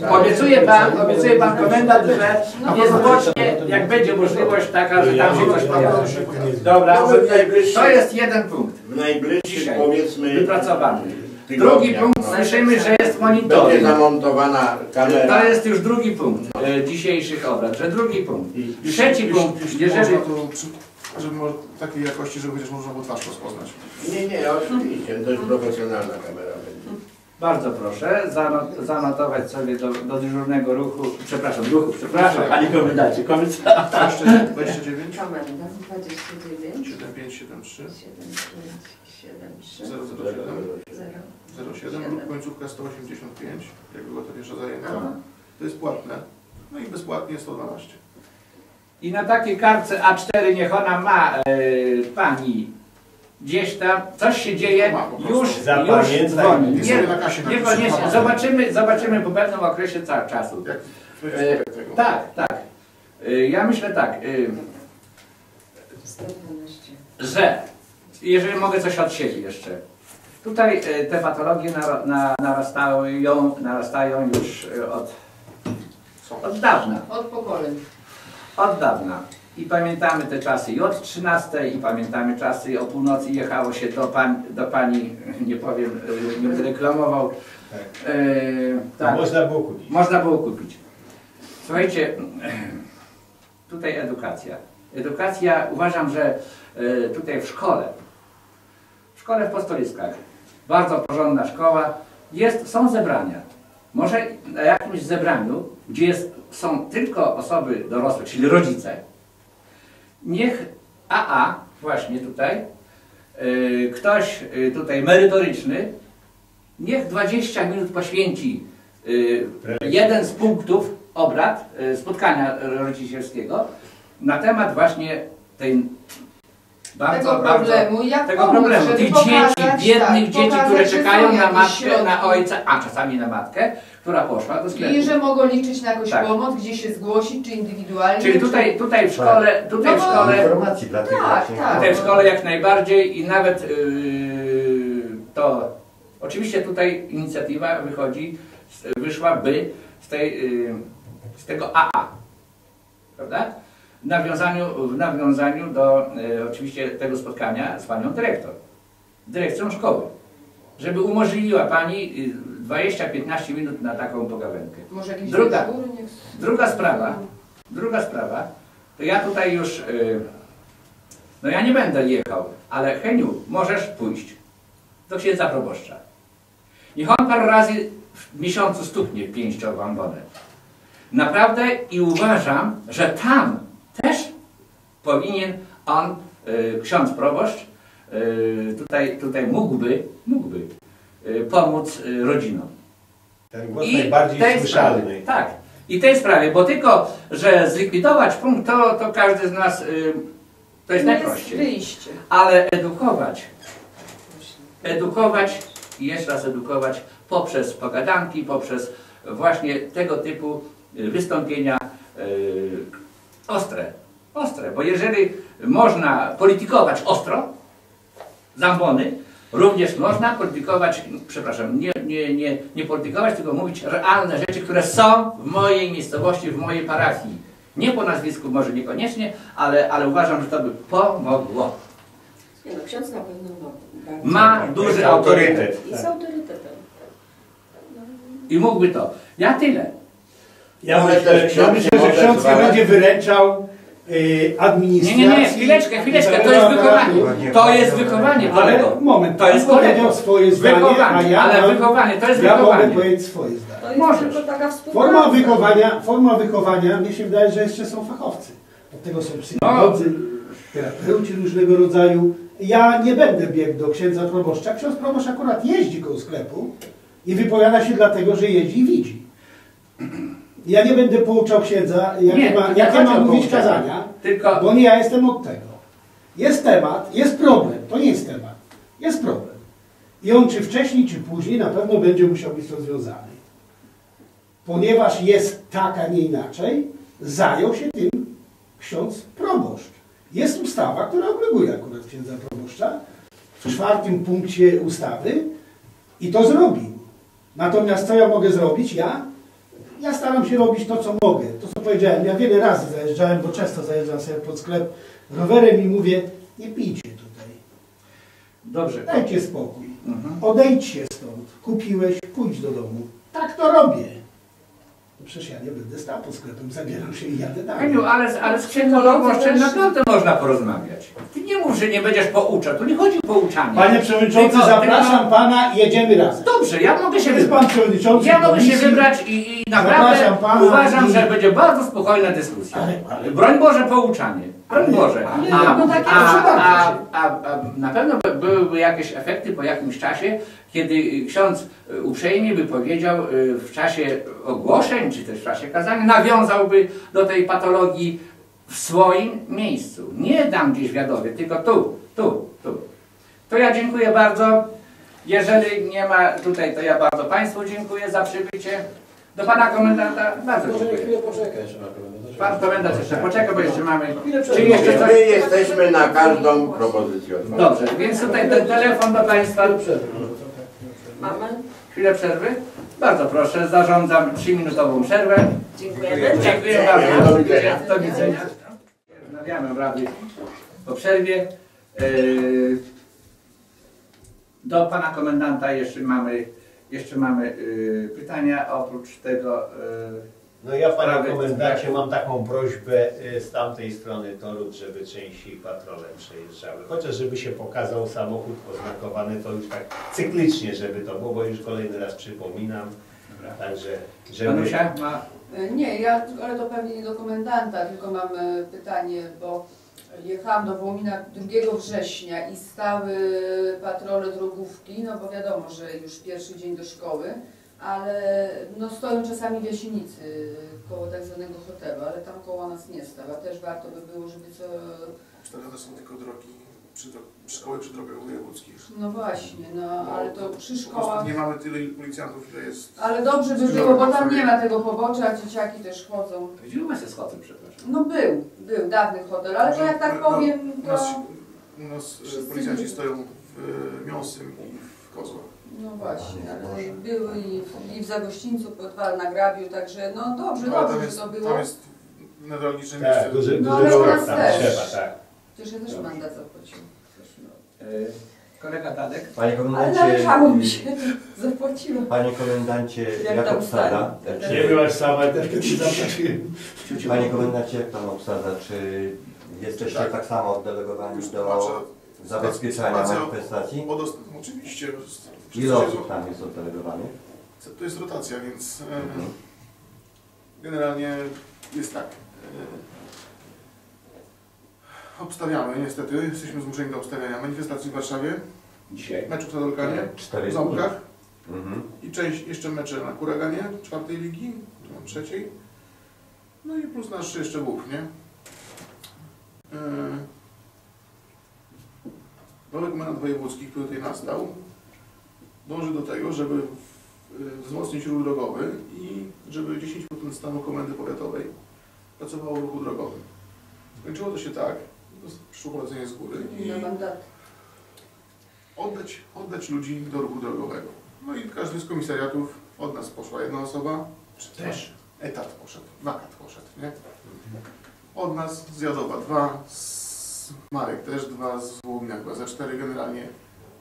tak. obiecuję Pan, obiecuje Pan komendant, że niezwłocznie, jak będzie możliwość taka, że tam się coś pojawi. Dobra, No, najbliższym- to jest jeden punkt W najbliższych Dzisiaj. powiedzmy wypracowany. Drugi punkt, słyszymy, że jest będzie monitoring. zamontowana kamera. To jest już drugi punkt e, dzisiejszych obrad, że drugi punkt. I- Trzeci Jeśli- punkt, jeśli jeżeli... można, to przy, żeby mo- takiej jakości, żeby chociaż można było twarz rozpoznać. Nie, nie, oczywiście, to jest profesjonalna kamera będzie. Bardzo proszę zanot, zanotować sobie do, do dyżurnego ruchu, przepraszam, ruchu, przepraszam, Panie Komendancie, komisarz. 29 Komenda 29 7573 7573 007 07 lub końcówka 185, jak była to pierwsza zajęta. Aha. To jest płatne. No i bezpłatnie 112. I na takiej kartce A4 niech ona ma e, Pani gdzieś tam, coś się dzieje, Ma już, już dzwoni. Nie, napisze. niekoniecznie, zobaczymy, zobaczymy po pewnym okresie czasu. Jak E, tego. Tak, tak. E, Ja myślę tak, e, 112 że jeżeli mogę coś od siebie jeszcze. Tutaj e, te patologie nara- na, narastają, narastają już e, od, od dawna. Od pokoleń. Od dawna. I pamiętamy te czasy i od 13 i pamiętamy czasy o północy jechało się do, pań, do pani, nie powiem, e, nie będę reklamował. Tak. E, tak, Można było kupić. można było kupić. Słuchajcie, tutaj edukacja. Edukacja, uważam, że tutaj w szkole, w szkole w Postoliskach, bardzo porządna szkoła, jest, są zebrania. Może na jakimś zebraniu, gdzie jest, są tylko osoby dorosłe, czyli rodzice, niech AA, właśnie tutaj, e, ktoś e, tutaj merytoryczny, niech 20 minut poświęci e, jeden z punktów obrad e, spotkania rodzicielskiego na temat właśnie tej bardzo, tego bardzo problemu, jak tego pomóc, problemu. żeby Tych pokazać, dzieci, biednych tak, dzieci, pokazać, które czekają na matkę, środki. na ojca, a czasami na matkę, która poszła do sklepu. I że mogą liczyć na jakąś Tak. pomoc, gdzie się zgłosić, czy indywidualnie. Czyli czy- tutaj, tutaj w szkole, tutaj w No szkole, Informacji dla tych Tak, tak. tutaj w szkole jak najbardziej i nawet yy, to, oczywiście tutaj inicjatywa wychodzi, wyszła by z, tej, yy, z tego AA, prawda? W nawiązaniu, w nawiązaniu do yy, oczywiście tego spotkania z panią dyrektor, dyrekcją szkoły, żeby umożliwiła pani yy, 20-15 minut na taką pogawędkę. Może jakieś Druga. Druga sprawa, druga sprawa, to ja tutaj już, y, no ja nie będę jechał, ale Heniu, możesz pójść do księdza proboszcza. Niech on parę razy w miesiącu stuknie pięścią w ambonę. Naprawdę i uważam, że tam też powinien on, y, ksiądz proboszcz, y, tutaj, tutaj mógłby, mógłby y, pomóc rodzinom. Ten głos I najbardziej tej słyszalny. Sprawie, tak. I tej sprawie, bo tylko, że zlikwidować punkt, to, to każdy z nas, to jest To najprościej. wyjście. Ale edukować, edukować i jeszcze raz edukować poprzez pogadanki, poprzez właśnie tego typu wystąpienia ostre. Ostre, bo jeżeli można politykować ostro, zambony, również można politykować, przepraszam, nie, nie, nie, nie politykować, tylko mówić realne rzeczy, które są w mojej miejscowości, w mojej parafii. Nie po nazwisku może niekoniecznie, ale, ale uważam, że to by pomogło. Nie no, ksiądz na pewno ma Ma duży Jest autorytet I z autorytetem. No, i mógłby to. Ja tyle. Ja myślę, też ja ksiądz myślę że może ksiądz nie zwalać. będzie wyręczał y, administracji. Nie, nie, nie, chwileczkę, chwileczkę, to jest wychowanie. To jest wychowanie, Ale moment, To jest powiedział kolego. swoje zdanie, a Wychowanie, ja, ale mam- wychowanie, to jest ja mogę wychowanie. powiedzieć swoje zdanie. To jest Możesz. tylko taka współpraca. Forma wychowania, forma wychowania, mnie się wydaje, że jeszcze są fachowcy. Od tego są psycholodzy, terapeuci różnego rodzaju. Ja nie będę biegł do księdza proboszcza. Ksiądz proboszcz akurat jeździ koło sklepu i wypowiada się dlatego, że jeździ i widzi. Ja nie będę pouczał księdza, jakie Nie, ma, jakie ma mówić kazania, Tylko bo nie ja jestem od tego. Jest temat, jest problem, to nie jest temat, jest problem. I on czy wcześniej, czy później na pewno będzie musiał być rozwiązany. Ponieważ jest tak, a nie inaczej, zajął się tym ksiądz proboszcz. Jest ustawa, która obliguje akurat księdza proboszcza w czwartym punkcie ustawy i to zrobił. Natomiast co ja mogę zrobić? Ja? Ja staram się robić to, co mogę. To, co powiedziałem. Ja wiele razy zajeżdżałem, bo często zajeżdżam sobie pod sklep rowerem i mówię, nie pijcie tutaj. dobrze. Dajcie spokój. Mhm. Odejdźcie stąd. Kupiłeś, pójdź do domu. Tak to robię. No Przecież ja nie będę stał pod sklepem, zabieram się i jadę dalej. Ale, ale z księgową oszczędz naprawdę można porozmawiać. Ty nie mów, że nie będziesz pouczał. Tu nie chodzi o pouczanie. Panie Przewodniczący, Tylko- zapraszam tylko- Pana i jedziemy razem. Dobrze, ja mogę się Jest wybrać. Pan Przewodniczący Ja mogę się wybrać i, i naprawdę uważam, i- że będzie bardzo spokojna dyskusja. Ale- ale- Broń Boże pouczanie. Broń Boże. A, no takie a, a, a, a na pewno by- byłyby jakieś efekty po jakimś czasie, kiedy ksiądz y, uprzejmie by powiedział y, w czasie ogłoszeń, czy też w czasie kazania, nawiązałby do tej patologii w swoim miejscu. Nie tam gdzieś w Jadowie, tylko tu, tu, tu. To ja dziękuję bardzo. Jeżeli nie ma tutaj, to ja bardzo Państwu dziękuję za przybycie. Do Pana Komendanta bardzo Może dziękuję. chwilę. Pan Komendant jeszcze poczeka, bo jeszcze mamy... Chwilę Czy jeszcze coś? My jesteśmy na każdą propozycję. Dobrze, więc tutaj ten telefon do Państwa. Chwilę przerwy. Mamy? Chwilę przerwy. Bardzo proszę, zarządzam 3-minutową przerwę. Dziękujemy. Dziękuję bardzo. Do widzenia. Do widzenia. Wznawiamy obrady po przerwie. Yy, Do Pana Komendanta jeszcze mamy, jeszcze mamy yy, pytania. Oprócz tego... No ja panie komendancie mam taką prośbę y, z tamtej strony toru, żeby częściej patrole przejeżdżały. Chociaż żeby się pokazał samochód oznakowany, to już tak cyklicznie, żeby to było, bo już kolejny raz przypominam. Także żeby... Panusia ma... E, Nie, ja, ale to pewnie nie do komendanta, tylko mam e, pytanie, bo jechałam do Wołomina 2 września i stały patrole drogówki, no bo wiadomo, że już pierwszy dzień do szkoły, ale no stoją czasami w Jasienicy koło tak zwanego hotelu, ale tam koło nas nie stał, a też warto by było, żeby co... Cztery to są tylko drogi, przy, szkoły przy drogach wojewódzkich. No właśnie, no ale to przy Po szkołach... nie mamy tyle policjantów, ile jest... Ale dobrze by było, bo tam nie ma tego pobocza, dzieciaki też chodzą. Gdzie u Was jest hotel, przepraszam? No był, był dawny hotel, ale to jak tak No, powiem, nas, to... u nas e, Wszyscy policjanci stoją w Miąsym i w Kozłach. No właśnie, ale były i i w Zagościńcu, pod Wal na Grabiu, także no dobrze, No, ale dobrze, tam że jest, to było. tam jest newralgiczne Tak, miejsce. duży, No, duży ale nas tam też. trzeba, tak. Przecież ja też mandat zapłaciłam. Yy, Kolega Tadek? Panie Ale komendancie, należało mi się, zapłaciłam. panie komendancie Jak jak tam obsada? Czy- Nie byłaś sama, też ci zapłaciłem. Panie komendancie, jak pan obsadza? Czy jesteście Tak. tak samo oddelegowani Już do tłumaczę. zabezpieczania manifestacji? Oczywiście. Ile osób tam jest oddelegowanych? To jest rotacja, więc e, Mhm. generalnie jest tak. E, obstawiamy, niestety, jesteśmy zmuszeni do obstawiania manifestacji w Warszawie, Dzisiaj. meczów na Dolkanie, w Ząbkach Mhm. i część jeszcze mecze na Kuraganie, czwartej ligi, trzeciej. No i plus nasz jeszcze WUF, nie? E, Nowy komendant wojewódzki, który tutaj nastał, dąży do tego, żeby wzmocnić ruch drogowy i żeby 10% stanu komendy powiatowej pracowało w ruchu drogowym. Skończyło to się tak, przyszło polecenie z góry i oddać, oddać ludzi do ruchu drogowego. No i każdy z komisariatów, od nas poszła jedna osoba, czy też etat poszedł, wakat poszedł, nie? Od nas z Jadowa dwa, z Marek też dwa, z Wołomina chyba ze cztery generalnie.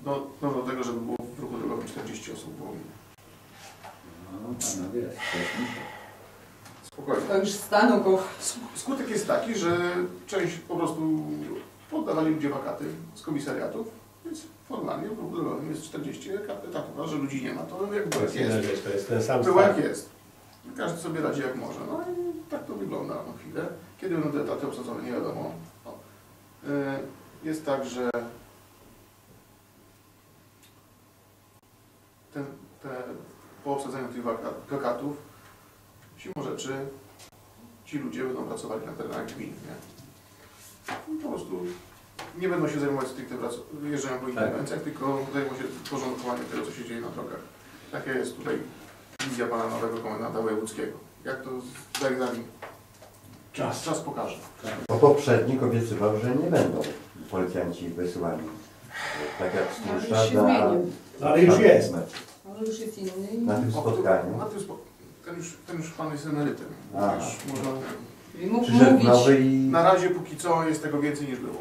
Do, no, do tego, żeby było w ruchu drogowym 40 osób w Wołominie. No, panowie, Spokojnie. To już stanął go. Sk- Skutek jest taki, że część po prostu poddawali ludzie wakaty z komisariatów, więc formalnie drogowym jest 40 etatów, a że ludzi nie ma, to jak To było jest rzecz, to jest ten sam stan. jak jest. Każdy sobie radzi jak może. No i tak to wygląda na chwilę. Kiedy będą te etaty obsadzone, nie wiadomo. O. Y, Jest tak, że ten, te, po obsadzeniu tych waka- wakatów siłą rzeczy ci ludzie będą pracowali na terenach gmin, nie? I po prostu nie będą się zajmować stricte prac- jeżdżeniem po interwencjach, tylko zajmą się porządkowaniem tego, co się dzieje na drogach. Taka jest tutaj wizja pana nowego komendanta wojewódzkiego. Jak to za egzamin? Czas. Czas pokaże. Bo poprzednik obiecywał, że nie będą policjanci wysyłani. Tak jak No, słuszna. Ale już jest. Już jest inny. Na tym spotkaniu. Na tym spo... ten, już, ten już pan jest emerytem. Aha. Już można... Mógł mówić. nowy i... Na razie póki co jest tego więcej niż było.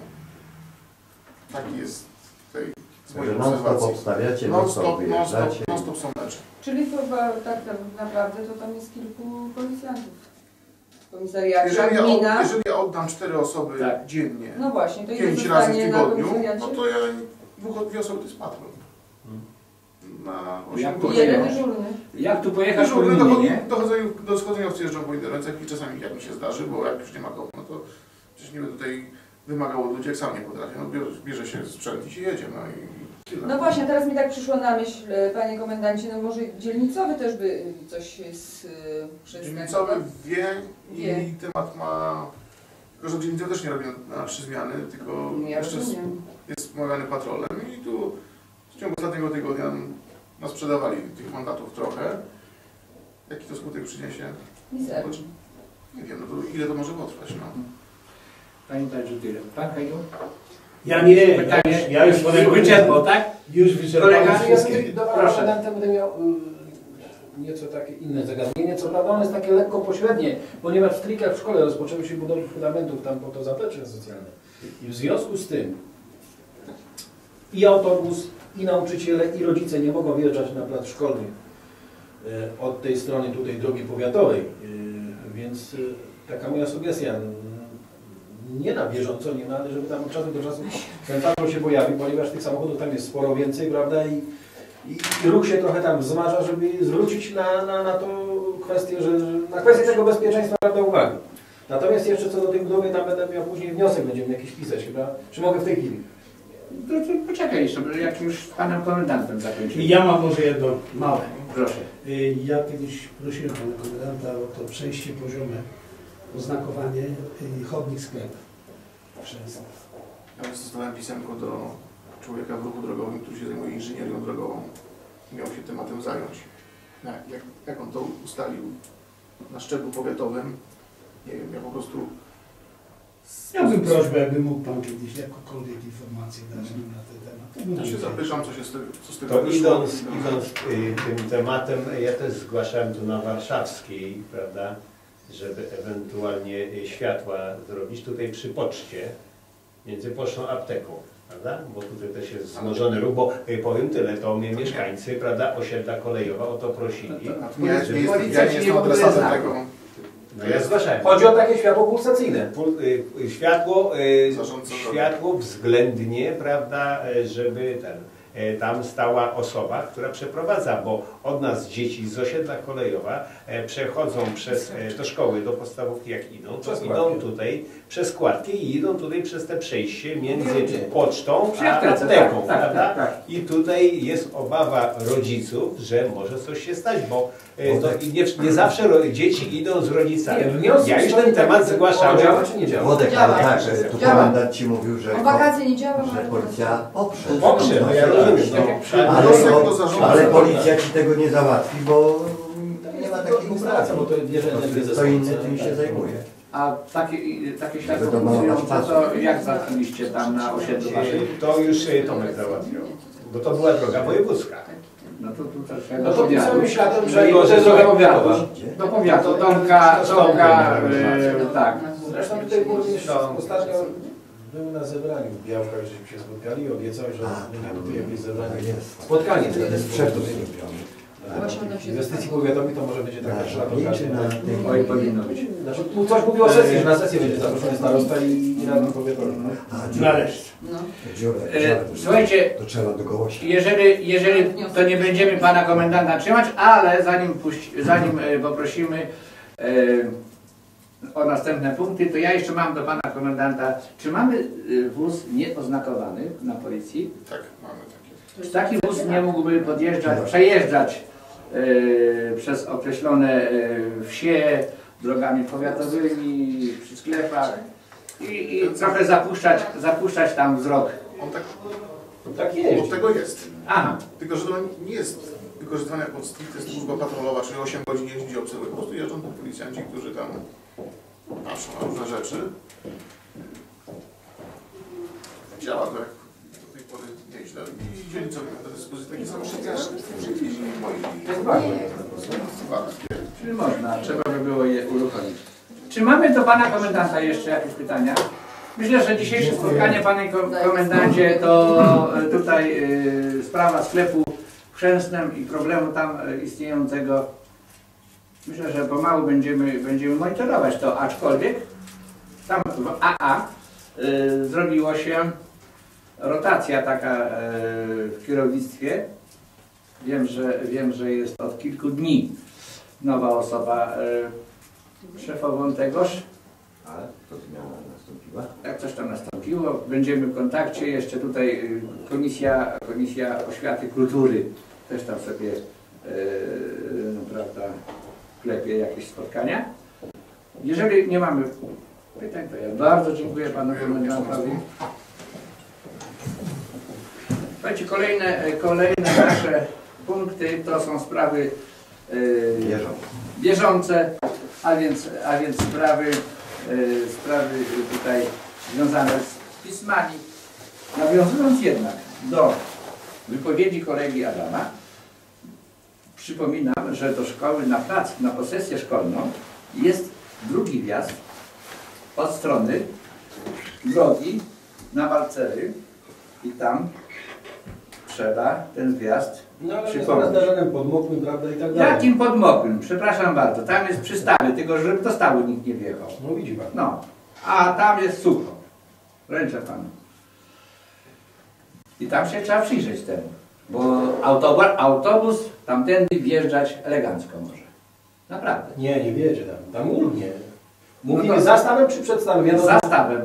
Taki jest tutaj z mojej obserwacji. obstawiacie, Non non stop non stop. Czyli to chyba tak naprawdę to tam jest kilku policjantów. Komisariacie, Jeżeli ja, gmina. jeżeli ja oddam cztery osoby Tak. dziennie, No właśnie, to pięć razy w tygodniu, no to ja dwóch, dwie osoby to jest patrol. Na Jak 8 to godzin. Jeden dyżurny. Jak tu pojechać po Dyżurny gminie, dochodzą, nie? dochodzą, do schodzeniowcy jeżdżą po interwencjach i czasami jak mi się zdarzy, bo jak już nie ma komu, no to przecież nie będę tutaj wymagał od ludzi, jak sam nie potrafię. No bierze, bierze się sprzęt i się jedzie, no i tyle. No właśnie, teraz mi tak przyszło na myśl, e, panie komendancie, no może dzielnicowy też by coś z e. Dzielnicowy wie i Wie. temat ma... Tylko, że dzielnicowy też nie robi na, na trzy zmiany, tylko Ja jeszcze jest, rozumiem. jest pomagany patrolem i tu w ciągu ostatniego tygodnia nas sprzedawali tych mandatów trochę. Jaki to skutek przyniesie? Mizerny. Nie wiem, no to ile to może potrwać, no. Pamiętaj, że tyle. Heniu? Ja nie, ja Pytanie już, ja już wyczerpał, tak? Już wyczerpałem Kolega? wszystkie. Do Proszę. Proszę. będę miał y, nieco takie inne zagadnienie. Co prawda one jest takie lekko pośrednie, ponieważ w strikach w szkole rozpoczęły się budowy fundamentów tam po to zaplecze socjalne. I w związku z tym i autobus, i nauczyciele, i rodzice nie mogą wjeżdżać na plac szkolny y, od tej strony tutaj drogi powiatowej. Y, Więc y, taka moja sugestia, nie na bieżąco, nie, no, ale żeby tam od czasu do czasu ten patrol się pojawi, ponieważ tych samochodów tam jest sporo więcej, prawda? I, i, i ruch się trochę tam wzmaża, żeby zwrócić na, na, na to kwestię, że, że na kwestię tego bezpieczeństwa prawda, uwagi. Natomiast jeszcze co do tej budowy, tam będę miał później wniosek, będziemy jakiś pisać chyba. Czy mogę w tej chwili? To, to poczekaj jeszcze, bo jak już z panem komendantem zakończymy. I ja mam może jedno małe. Proszę. Y, Ja kiedyś prosiłem pana komendanta o to przejście poziome, oznakowanie y, chodnik sklep. Przez Ja dostałem pisemko do człowieka w ruchu drogowym, który się zajmuje inżynierią drogową i miał się tematem zająć. Jak, jak on to ustalił na szczeblu powiatowym, nie wiem, ja po prostu... Miałbym prośbę, jakby mógł Pan kiedyś jakąkolwiek informację dać nam na ten temat. To Ja się zapytam, co się z tego, co z tego To wyszło. idąc, idąc y, tym tematem, ja też zgłaszałem tu na warszawskiej, prawda, żeby ewentualnie y, światła zrobić tutaj przy poczcie, między pocztą a apteką, prawda, bo tutaj też jest wzmożony ruch, bo y, powiem tyle, to mnie mieszkańcy, prawda, osiedla kolejowa o to prosili. Nie, nie, jest, ja nie nie jestem adresatem tego. No ja zgłaszałem. Chodzi o takie światło pulsacyjne. Pul- y, y, Światło, y, światło względnie, prawda, y, żeby ten, y, tam stała osoba, która przeprowadza, bo od nas dzieci z osiedla kolejowa e, przechodzą przez, e, do szkoły, do podstawówki jak idą, to Przez idą kładkę. tutaj przez składki i idą tutaj przez te przejście między pocztą a aptece, apteką, tak, tak, prawda? tak, tak. I tutaj jest obawa rodziców, że może coś się stać, bo e, to nie, nie zawsze dzieci idą z rodzicami. Ja już ten temat zgłaszałem. działa czy nie działa? Włodek, ale tak, tu komendant ci mówił, że, O wakacje nie działa, że policja poprze. Poprze, no ja rozumiem. No, ale, to, ale policja ci tego nie załatwi, bo nie ma takiej Współpraca, bo to ze Kto inny tym się zajmuje. A takie, takie światło Wiadomo, funkcjonujące, to jak załatwiliście tam na osiedlu waszym? To już e, Tomek załatwiał, bo to była droga wojewódzka. No to tu trzeba No do to pisałem światem, No że i to jest droga powiatu. Do powiatu, Tomka, Tomka, tak. Zresztą tutaj No. ostatnio był na zebraniu w Białkach, żeśmy się spotkali i obiecał, że A, będzie tam tu jakieś zebranie. jest. Spotkanie To wtedy jest z przewóz Inwestycji powiatowych to może będzie taka szlak żadnej czy na powinno być. Znaczy, tu coś mówił o sesji, że na sesję będzie zaproszony starosta i, i radny powiatowy. Dziurę. No. Dziurę, E. Słuchajcie, To trzeba jeżeli, jeżeli to nie będziemy pana komendanta trzymać, ale zanim, puści, zanim e, poprosimy e, o następne punkty, to ja jeszcze mam do pana komendanta, czy mamy wóz nieoznakowany na policji? Tak, mamy taki wóz nie mógłby podjeżdżać, przejeżdżać e, przez określone e, wsie, drogami powiatowymi, przy sklepach i, i trochę zapuszczać, zapuszczać tam wzrok. On tak Tak jest. od tego jest. Aha, Tylko, że to nie jest wykorzystywana jako stricte służba patrolowa, czyli 8 godzin jeździ obserwuje. Po prostu jeżdżą tam policjanci, którzy tam patrzą na różne rzeczy. Działa to jak I do dyspozycji takie. I moi czyli można, trzeba by było je uruchomić. Czy mamy do Pana Komendanta jeszcze jakieś pytania? Myślę, że dzisiejsze spotkanie, Panie Ko- Komendancie, to e, tutaj e, sprawa sklepu w Chrzęsnem i problemu tam e, istniejącego. Myślę, że pomału będziemy, będziemy monitorować to, aczkolwiek tam w AA zrobiło się rotacja taka e, w kierownictwie. Wiem, że, wiem, że jest od kilku dni nowa osoba e, szefową tegoż. Ale to zmiana nastąpiła. Jak coś tam nastąpiło, będziemy w kontakcie. Jeszcze tutaj y, Komisja, Komisja Oświaty Kultury też tam sobie prawda, klepie jakieś spotkania. Jeżeli nie mamy pytań, to ja bardzo dziękuję Panu Komendantowi. Słuchajcie, kolejne, kolejne nasze punkty to są sprawy yy, Bieżą. bieżące, a więc, a więc sprawy, e, sprawy tutaj związane z pismami. Nawiązując jednak do wypowiedzi kolegi Adama, przypominam, że do szkoły na plac, na posesję szkolną jest drugi wjazd od strony drogi na Balcery i tam trzeba ten wjazd No ale żadnym podmokłym, prawda, i tak dalej. Jakim podmokłym? Przepraszam bardzo. Tam jest przystawy, tylko żeby do stawu nikt nie wjechał. No widzi pan. No. A tam jest sucho. Ręczę panu. I tam się trzeba przyjrzeć temu. Bo autobus, autobus tamtędy wjeżdżać elegancko może. Naprawdę. Nie, nie wiedzie tam. Tam ulgnie. Mówimy No za stawem czy przed stawem? Wiadomo. Za stawem,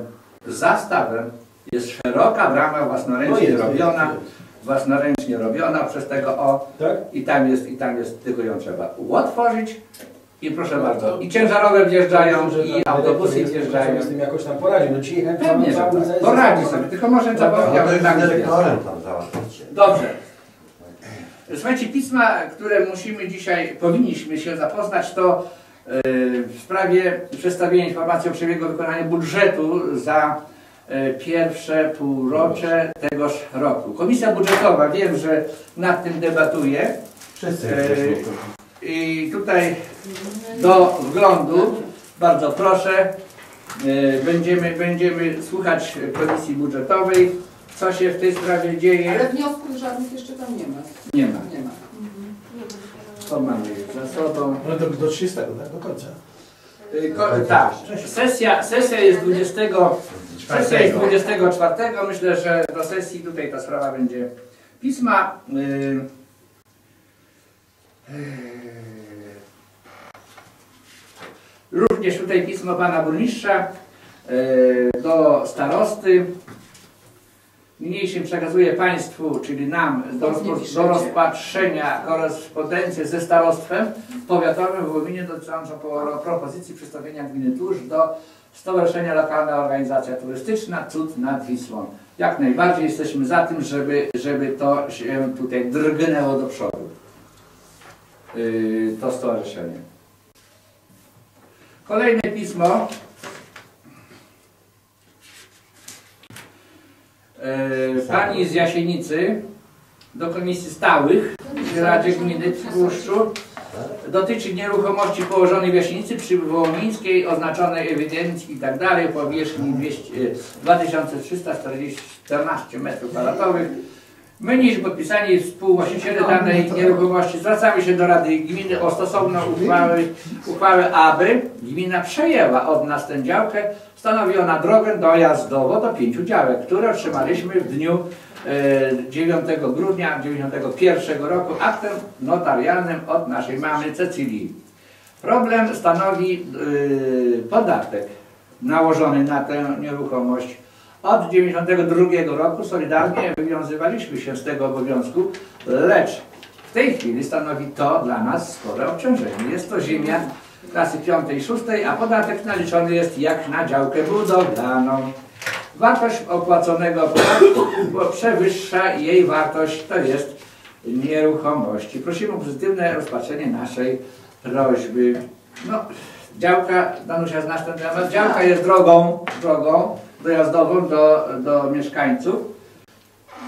za stawem jest szeroka brama No własnoręcznie jest, robiona, jest, jest. Własnoręcznie robiona przez tego o Tak? i tam jest, i tam jest, tylko ją trzeba otworzyć i proszę bardzo, i ciężarowe wjeżdżają, Że i autobusy wjeżdżają. Z tym jakoś tam poradził. No chętnie Pewnie, że tak. Poradzi sobie, tylko może No, zapomniał, No to tam załatwicie. Dobrze. Słuchajcie, pisma, które musimy dzisiaj, powinniśmy się zapoznać, to yy, w sprawie przedstawienia informacji o przebiegu wykonania budżetu za pierwsze półrocze tegoż roku. Komisja budżetowa, wiem, że nad tym debatuje Wszyscy jesteśmy. i tutaj do wglądu bardzo proszę. Yy, Będziemy, będziemy słuchać Komisji Budżetowej, co się w tej sprawie dzieje. Ale wniosków żadnych jeszcze tam nie ma. Nie ma. Nie ma. To mamy już za sobą. No to do 30, tak? Do końca. Y, tak, sesja, sesja jest 20, sesja jest 24. Myślę, że do sesji tutaj ta sprawa będzie pisma. Y, y, również tutaj pismo pana burmistrza do starosty. Niniejszym przekazuję Państwu, czyli nam, do, do rozpatrzenia korespondencję ze starostwem powiatowym w Łominie dotyczącą po- propozycji przystawienia gminy Tusz do Stowarzyszenia Lokalna Organizacja Turystyczna Cud nad Wisłą. Jak najbardziej jesteśmy za tym, żeby, żeby to się tutaj drgnęło do przodu. Yy, to stowarzyszenie. Kolejne pismo. Pani z Jasienicy do Komisji Stałych przy Radzie Gminy Tłuszczu dotyczy nieruchomości położonej w Jasienicy przy Wołomińskiej, oznaczonej ewidencji i tak powierzchni 200, e, 2314 m2. My niż podpisani współwłaściciele danej nieruchomości zwracamy się do Rady Gminy o stosowną uchwałę, uchwałę, aby gmina przejęła od nas tę działkę, stanowi ona drogę dojazdową do pięciu działek, które otrzymaliśmy w dniu e, 9 grudnia 1991 roku aktem notarialnym od naszej mamy Cecylii. Problem stanowi y, podatek nałożony na tę nieruchomość. Od 1992 roku solidarnie wywiązywaliśmy się z tego obowiązku, lecz w tej chwili stanowi to dla nas spore obciążenie. Jest to ziemia klasy 5 i 6, a podatek naliczony jest jak na działkę budowlaną. Wartość opłaconego podatku przewyższa jej wartość, to jest nieruchomości. Prosimy o pozytywne rozpatrzenie naszej prośby. No, działka, Danusia znasz ten temat, działka jest drogą, drogą dojazdową do, do mieszkańców.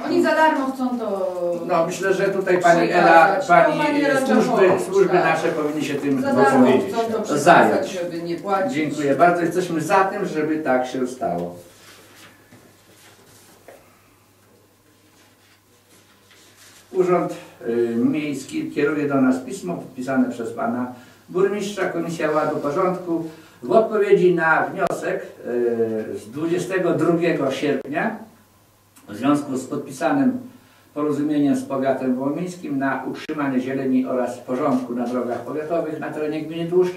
Oni za darmo chcą to... No myślę, że tutaj pani Ela, pani No, pani służby, Czachowicz, służby tak. nasze powinny się tym Za darmo chcą to Zająć. żeby nie płacić. Dziękuję bardzo. Jesteśmy za tym, żeby tak się stało. Urząd y, Miejski kieruje do nas pismo podpisane przez pana burmistrza Komisja Ładu Porządku w odpowiedzi na wniosek y, z 22 sierpnia w związku z podpisanym porozumieniem z powiatem wołomińskim na utrzymanie zieleni oraz porządku na drogach powiatowych na terenie gminy Tłuszcz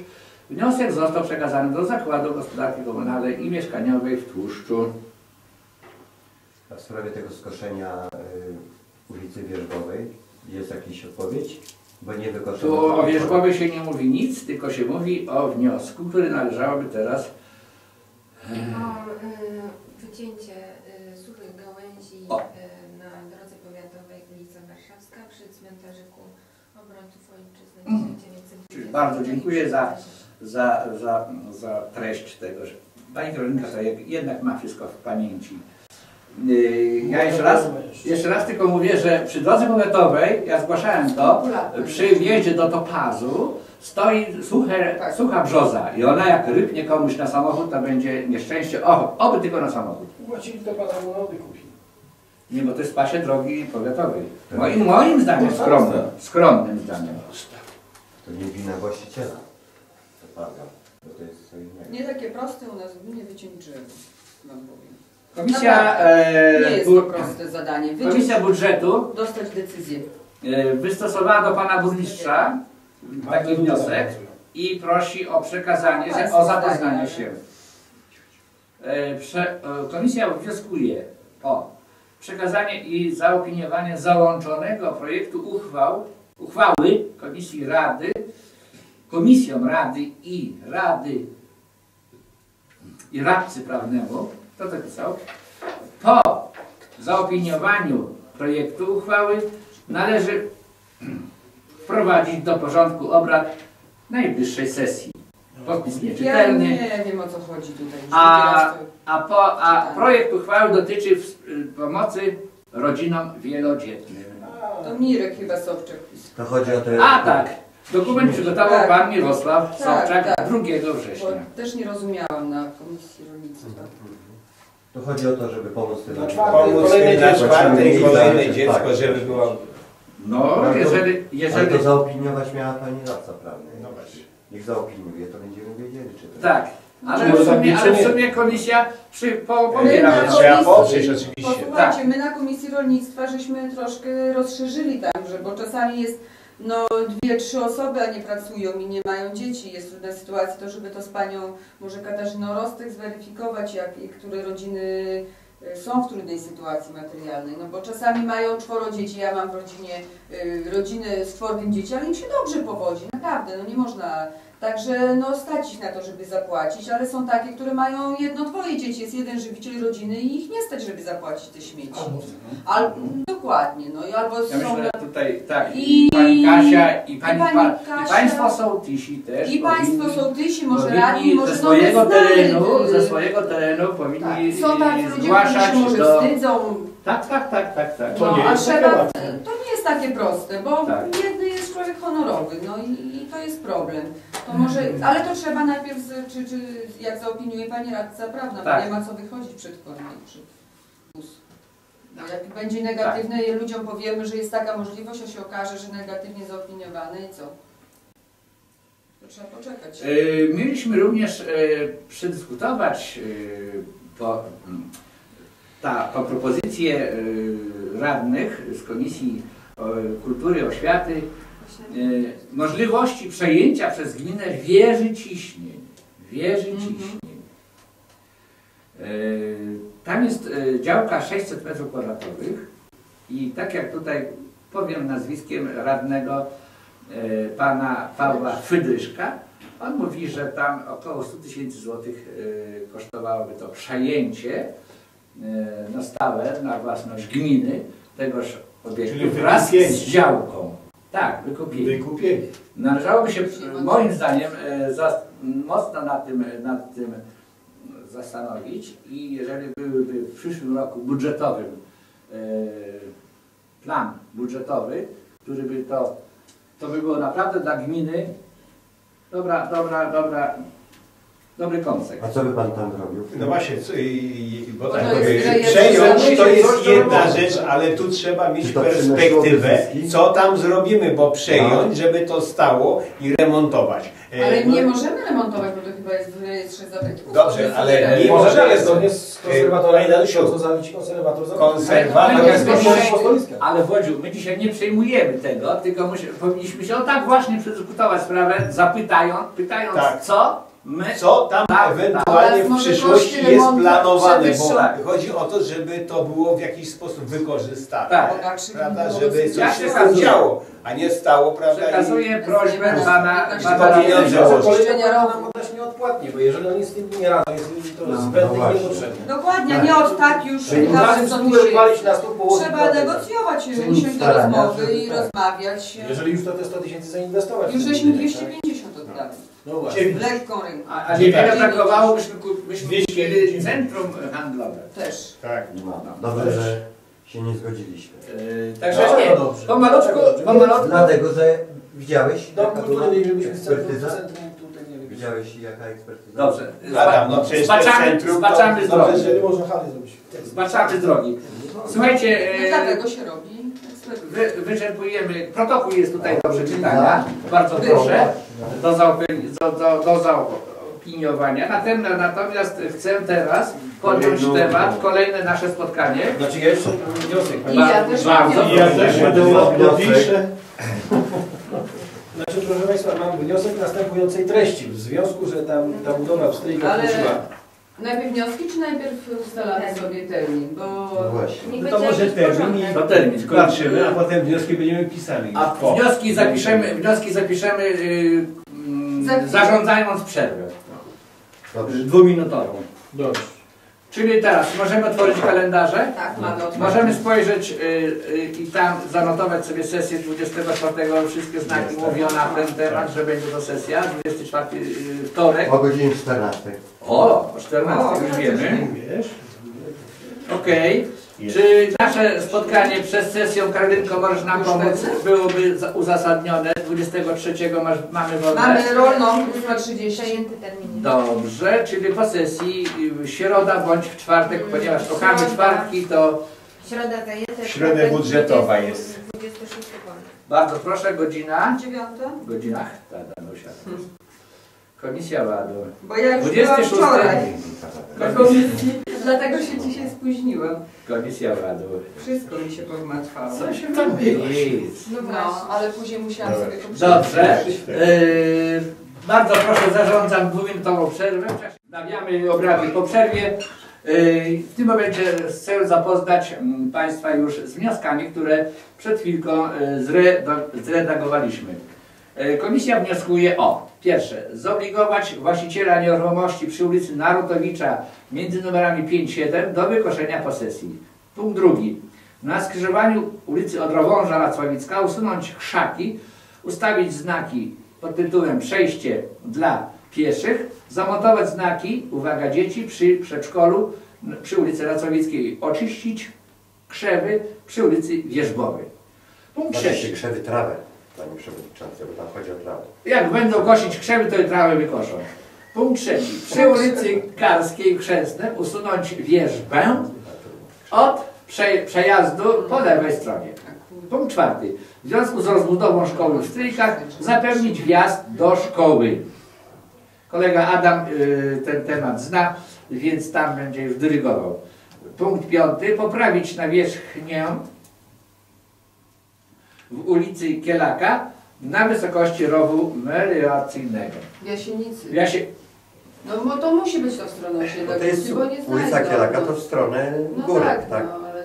Wniosek został przekazany do Zakładu Gospodarki Komunalnej i Mieszkaniowej w Tłuszczu. A w sprawie tego skoszenia y, ulicy Wierzbowej jest jakaś odpowiedź? Bo nie Tu o Wierzbowie się nie mówi nic, tylko się mówi o wniosku, który należałoby teraz... O y, wycięcie y, suchych gałęzi O. y, na drodze powiatowej ulica Warszawska przy cmentarzyku obrońców ojczyzny Mhm. 1920. Bardzo dziękuję za, za, za, za treść tego. że Pani Karolinka jednak ma wszystko w pamięci. Yy, Ja jeszcze raz, jeszcze raz tylko mówię, że przy drodze powiatowej, ja zgłaszałem to, przy wjeździe do Topazu stoi suche, Tak. sucha brzoza i ona jak rybnie komuś na samochód, to będzie nieszczęście. O, oby tylko na samochód. Właściwie to pana młody kupi. Nie, bo to jest w pasie drogi powiatowej. Moim, moim zdaniem skromnym, skromnym zdaniem. To nie wina właściciela. To prawda. Nie takie proste u nas w gminie. Komisja, Naprawdę. Nie e, jest bu- to proste zadanie. Wyciąć, komisja budżetu dostać decyzję. e, wystosowała do pana burmistrza taki wniosek i prosi o przekazanie, że, o zapoznanie się. E, Prze, e, komisja wnioskuje o przekazanie i zaopiniowanie załączonego projektu uchwał, uchwały Komisji Rady, Komisją Rady i Rady i radcy prawnemu, kto to pisał, po zaopiniowaniu projektu uchwały należy wprowadzić do porządku obrad najbliższej sesji. Podpis Ja nieczytelny. nie wiem o co chodzi tutaj. A- to- A, po, a projekt uchwały dotyczy w, y, pomocy rodzinom wielodzietnym. To Mirek chyba Sobczak pisał. To chodzi o te... A tak, dokument przygotował Tak. pan Mirosław Tak, Sobczak tak. 2 Bo września. też nie rozumiałam na Komisji Rolnictwa. To chodzi o to, żeby pomóc tym czwartej Pomóc tym na dziecko. czwarte i kolejne dziecko, tak. żeby było... No, Ale to- jeżeli, Ale jeżeli to zaopiniować miała pani radca prawny. No właśnie. Niech zaopiniuje, to będziemy wiedzieli, czy to... tak, ale w sumie, ale w sumie komisja przy, po, My popiera. na Trzeba poprzeć oczywiście. Posłuchajcie, Tak. my na Komisji Rolnictwa żeśmy troszkę rozszerzyli tam, że bo czasami jest no dwie, trzy osoby, nie pracują i nie mają dzieci. Jest trudna sytuacja, to żeby to z panią może Katarzyną Rostek zweryfikować, jak, które rodziny y, są w trudnej sytuacji materialnej. No bo czasami mają czworo dzieci, ja mam w rodzinie y, rodzinę z czworgiem dzieci, ale im się dobrze powodzi, naprawdę, no nie można. Także no stać ich na to, żeby zapłacić, ale są takie, które mają jedno, dwoje dzieci, jest jeden żywiciel rodziny i ich nie stać, żeby zapłacić te śmieci. Al, dokładnie, no i albo Ja są... myślę, tutaj tak, I- i pani Kasia, i pani, i pani pa, Kasia. i państwo sołtysi też I państwo sołtysi, może radni, może ze swojego terenu, ze swojego terenu tak. powinni Są tacy ludzie, którzy zgłaszać się może do... wstydzą, Tak, tak, tak, tak, tak. To no, nie a trzeba, to nie jest takie proste, bo Tak. jedny jest człowiek honorowy, no i, i to jest problem. To może, ale to trzeba najpierw, z, czy, czy jak zaopiniuje pani radca prawna, Tak. bo nie ma co wychodzić przed konie, przed. Bo jak będzie negatywne i ludziom powiemy, że jest taka możliwość, a się okaże, że negatywnie zaopiniowane i co? To trzeba poczekać. Y, Mieliśmy również y, przedyskutować y, po, mm, ta, po propozycję radnych z Komisji Kultury Oświaty y, możliwości przejęcia przez gminę wieży ciśnień. Wieży Mhm. ciśnień. Y, Tam jest y, działka 600 m2 i tak jak tutaj powiem nazwiskiem radnego e, pana Pawła Fydryszka. On mówi, że tam około 100 tysięcy złotych e, kosztowałoby to przejęcie e, na stałe, na własność gminy tegoż obiektu Czyli wraz wykupienie. z działką. Tak, wykupienie. Wykupienie. Należałoby się moim zdaniem e, zas- mocno nad tym, nad tym zastanowić i jeżeli byłyby w przyszłym roku budżetowym e, plan budżetowy, który by to, to by było naprawdę dla gminy dobra, dobra, dobra, dobry koncept. A co by pan tam robił? No właśnie, co, i, i, bo tak to jest powiem, rejestr przejąć to jest jedna rzecz, ale tu trzeba mieć perspektywę, co tam zrobimy, bo przejąć, żeby to stało i remontować. E, Ale no- nie możemy remontować, bo to chyba jest w rejestrze zabytków. Dobrze, ale nie Może, może- ale zgodnie z konserwatorem, Panie Danusiu, co za ci konserwator za konserwator Ale jest. Ale Wodziu, my dzisiaj nie przejmujemy tego, tylko powinniśmy się o tak właśnie przedyskutować sprawę, zapytając, pytając Tak. co my Co tam Tak, ewentualnie tak. w przyszłości jest planowane, bo przewyższą. chodzi o to, żeby to było w jakiś sposób wykorzystane. Tak. Prawda, żeby coś się się tam działo, a nie stało, prawda? i- przekazuję prośbę Bez pana, pana To pieniądze. Kolejne rano oddać nieodpłatnie, bo jeżeli oni z tym nie radzą, jest to No, zbędne no i niepotrzebne. Dokładnie, nie od tak już Czyli damy Razem 100 spróbuj tysięcy. walić na stół położyć. Trzeba negocjować, usiąść do rozmowy żeby i tak. rozmawiać. Jeżeli już to te 100 tysięcy zainwestować. Już żeśmy budynek, 250 oddali. No właśnie. Lekką ręką. A, a niewiele Tak. brakowało, byśmy, ku- byśmy 200. kupili centrum handlowe. Też. Tak. No, dobrze, że się nie zgodziliśmy. Yy, także No, nie, no dobrze. pomalutku, Dobrze. pomalutku. Dlatego, że widziałeś, Dom jaka była nie ekspertyza? nie. Widziałeś jaka ekspertyza? Dobrze, Adam, no przecież zbaczamy, centrum zbaczamy z Dobrze, drogi. jeżeli można halę zrobić. Zbaczamy z drogi. Słuchajcie, No yy, dlatego się robi. Wy, wyczerpujemy, protokół jest tutaj do przeczytania, bardzo proszę, do, zaopiniowania. do, do, do zaopiniowania. Natomiast, natomiast chcę teraz podjąć temat, kolejne nasze spotkanie. Znaczy ja jeszcze wniosek. I ja też Bardzo proszę. Ja też. Znaczy, proszę Państwa, mam wniosek następującej treści. W związku, że tam ta budowa w Stryjkach Ale-. Najpierw wnioski, czy najpierw ustalamy sobie termin? Bo No właśnie. Niech No to będzie może jakiś termin i. To termin. kończymy, a potem wnioski będziemy pisali. A Po. wnioski zapiszemy, wnioski zapiszemy yy, Za mm, chwilę. zarządzając przerwę Dobrze. dwuminutową. Dobrze. Czyli teraz możemy otworzyć kalendarze. tak, mamy otwarte. Możemy spojrzeć y, y, i tam zanotować sobie sesję 24, wszystkie znaki mówią na ten temat, że będzie to sesja, 24 y, wtorek. O godzinie 14. O, o 14 już wiemy. Okej. Czy nasze spotkanie przed sesją, Karolynko, możesz nam pomóc, byłoby za- uzasadnione? 23 masz, mamy wolne? Mamy rolną, 8.30. Przejęty termin. Dobrze, czyli po sesji y, środa bądź w czwartek, ponieważ kochamy Środa. czwartki, to Środa zajęta. Czwartek, budżetowa 20 jest. 26 wolny. bardzo proszę, godzina. Dziewiąta? W godzinach, tak, Danusia. Komisja Ładu. Bo ja już 26. byłam wczoraj komisji, dlatego się dzisiaj spóźniłam. Komisja Ładu. Wszystko mi się pogmatwało. Co się tam Nic. No No, właśnie. ale później musiałam sobie to Dobrze. Yy, bardzo proszę, zarządzam dwuminutową przerwę. Nawiamy obrady po przerwie. Yy, w tym momencie chcę zapoznać Państwa już z wnioskami, które przed chwilką zredo- zredagowaliśmy. Yy, Komisja wnioskuje o pierwsze, zobligować właściciela nieruchomości przy ulicy Narutowicza między numerami 5 i 7 do wykoszenia posesji. Punkt drugi. Na skrzyżowaniu ulicy Odrowąża Racławicka usunąć krzaki, ustawić znaki pod tytułem Przejście dla pieszych, zamontować znaki, uwaga dzieci, przy przedszkolu przy ulicy Racławickiej, oczyścić krzewy przy ulicy Wierzbowej. Punkt trzeci. krzewy trawę, panie przewodniczący, bo tam chodzi o trawę. Jak będą kosić krzewy, to i trawę wykoszą. Punkt trzeci. Przy ulicy Karskiej Chrzęsne usunąć wierzbę od prze, przejazdu po lewej stronie. Punkt czwarty. W związku z rozbudową szkoły w Strykach zapewnić wjazd do szkoły. Kolega Adam y, ten temat zna, więc tam będzie już dyrygował. Punkt piąty. Poprawić nawierzchnię w ulicy Kielaka na wysokości rowu melioracyjnego. W Jasienicy. Ja się, No bo to musi być to w stronę osiedla, to jest bo nie ulica znajdą. Kielaka, to w stronę No góry, tak, tak? no ale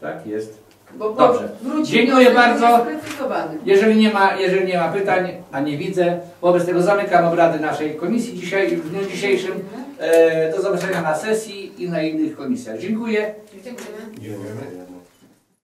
tak jest. Bo, bo Dobrze. wróci Dziękuję wniosek bardzo. niesprecyzowany. Jeżeli nie, ma, jeżeli nie ma pytań, a nie widzę, wobec tego zamykam obrady naszej komisji dzisiaj, w dniu dzisiejszym. E, do zobaczenia na sesji i na innych komisjach. Dziękuję. Dziękujemy. Dziękujemy.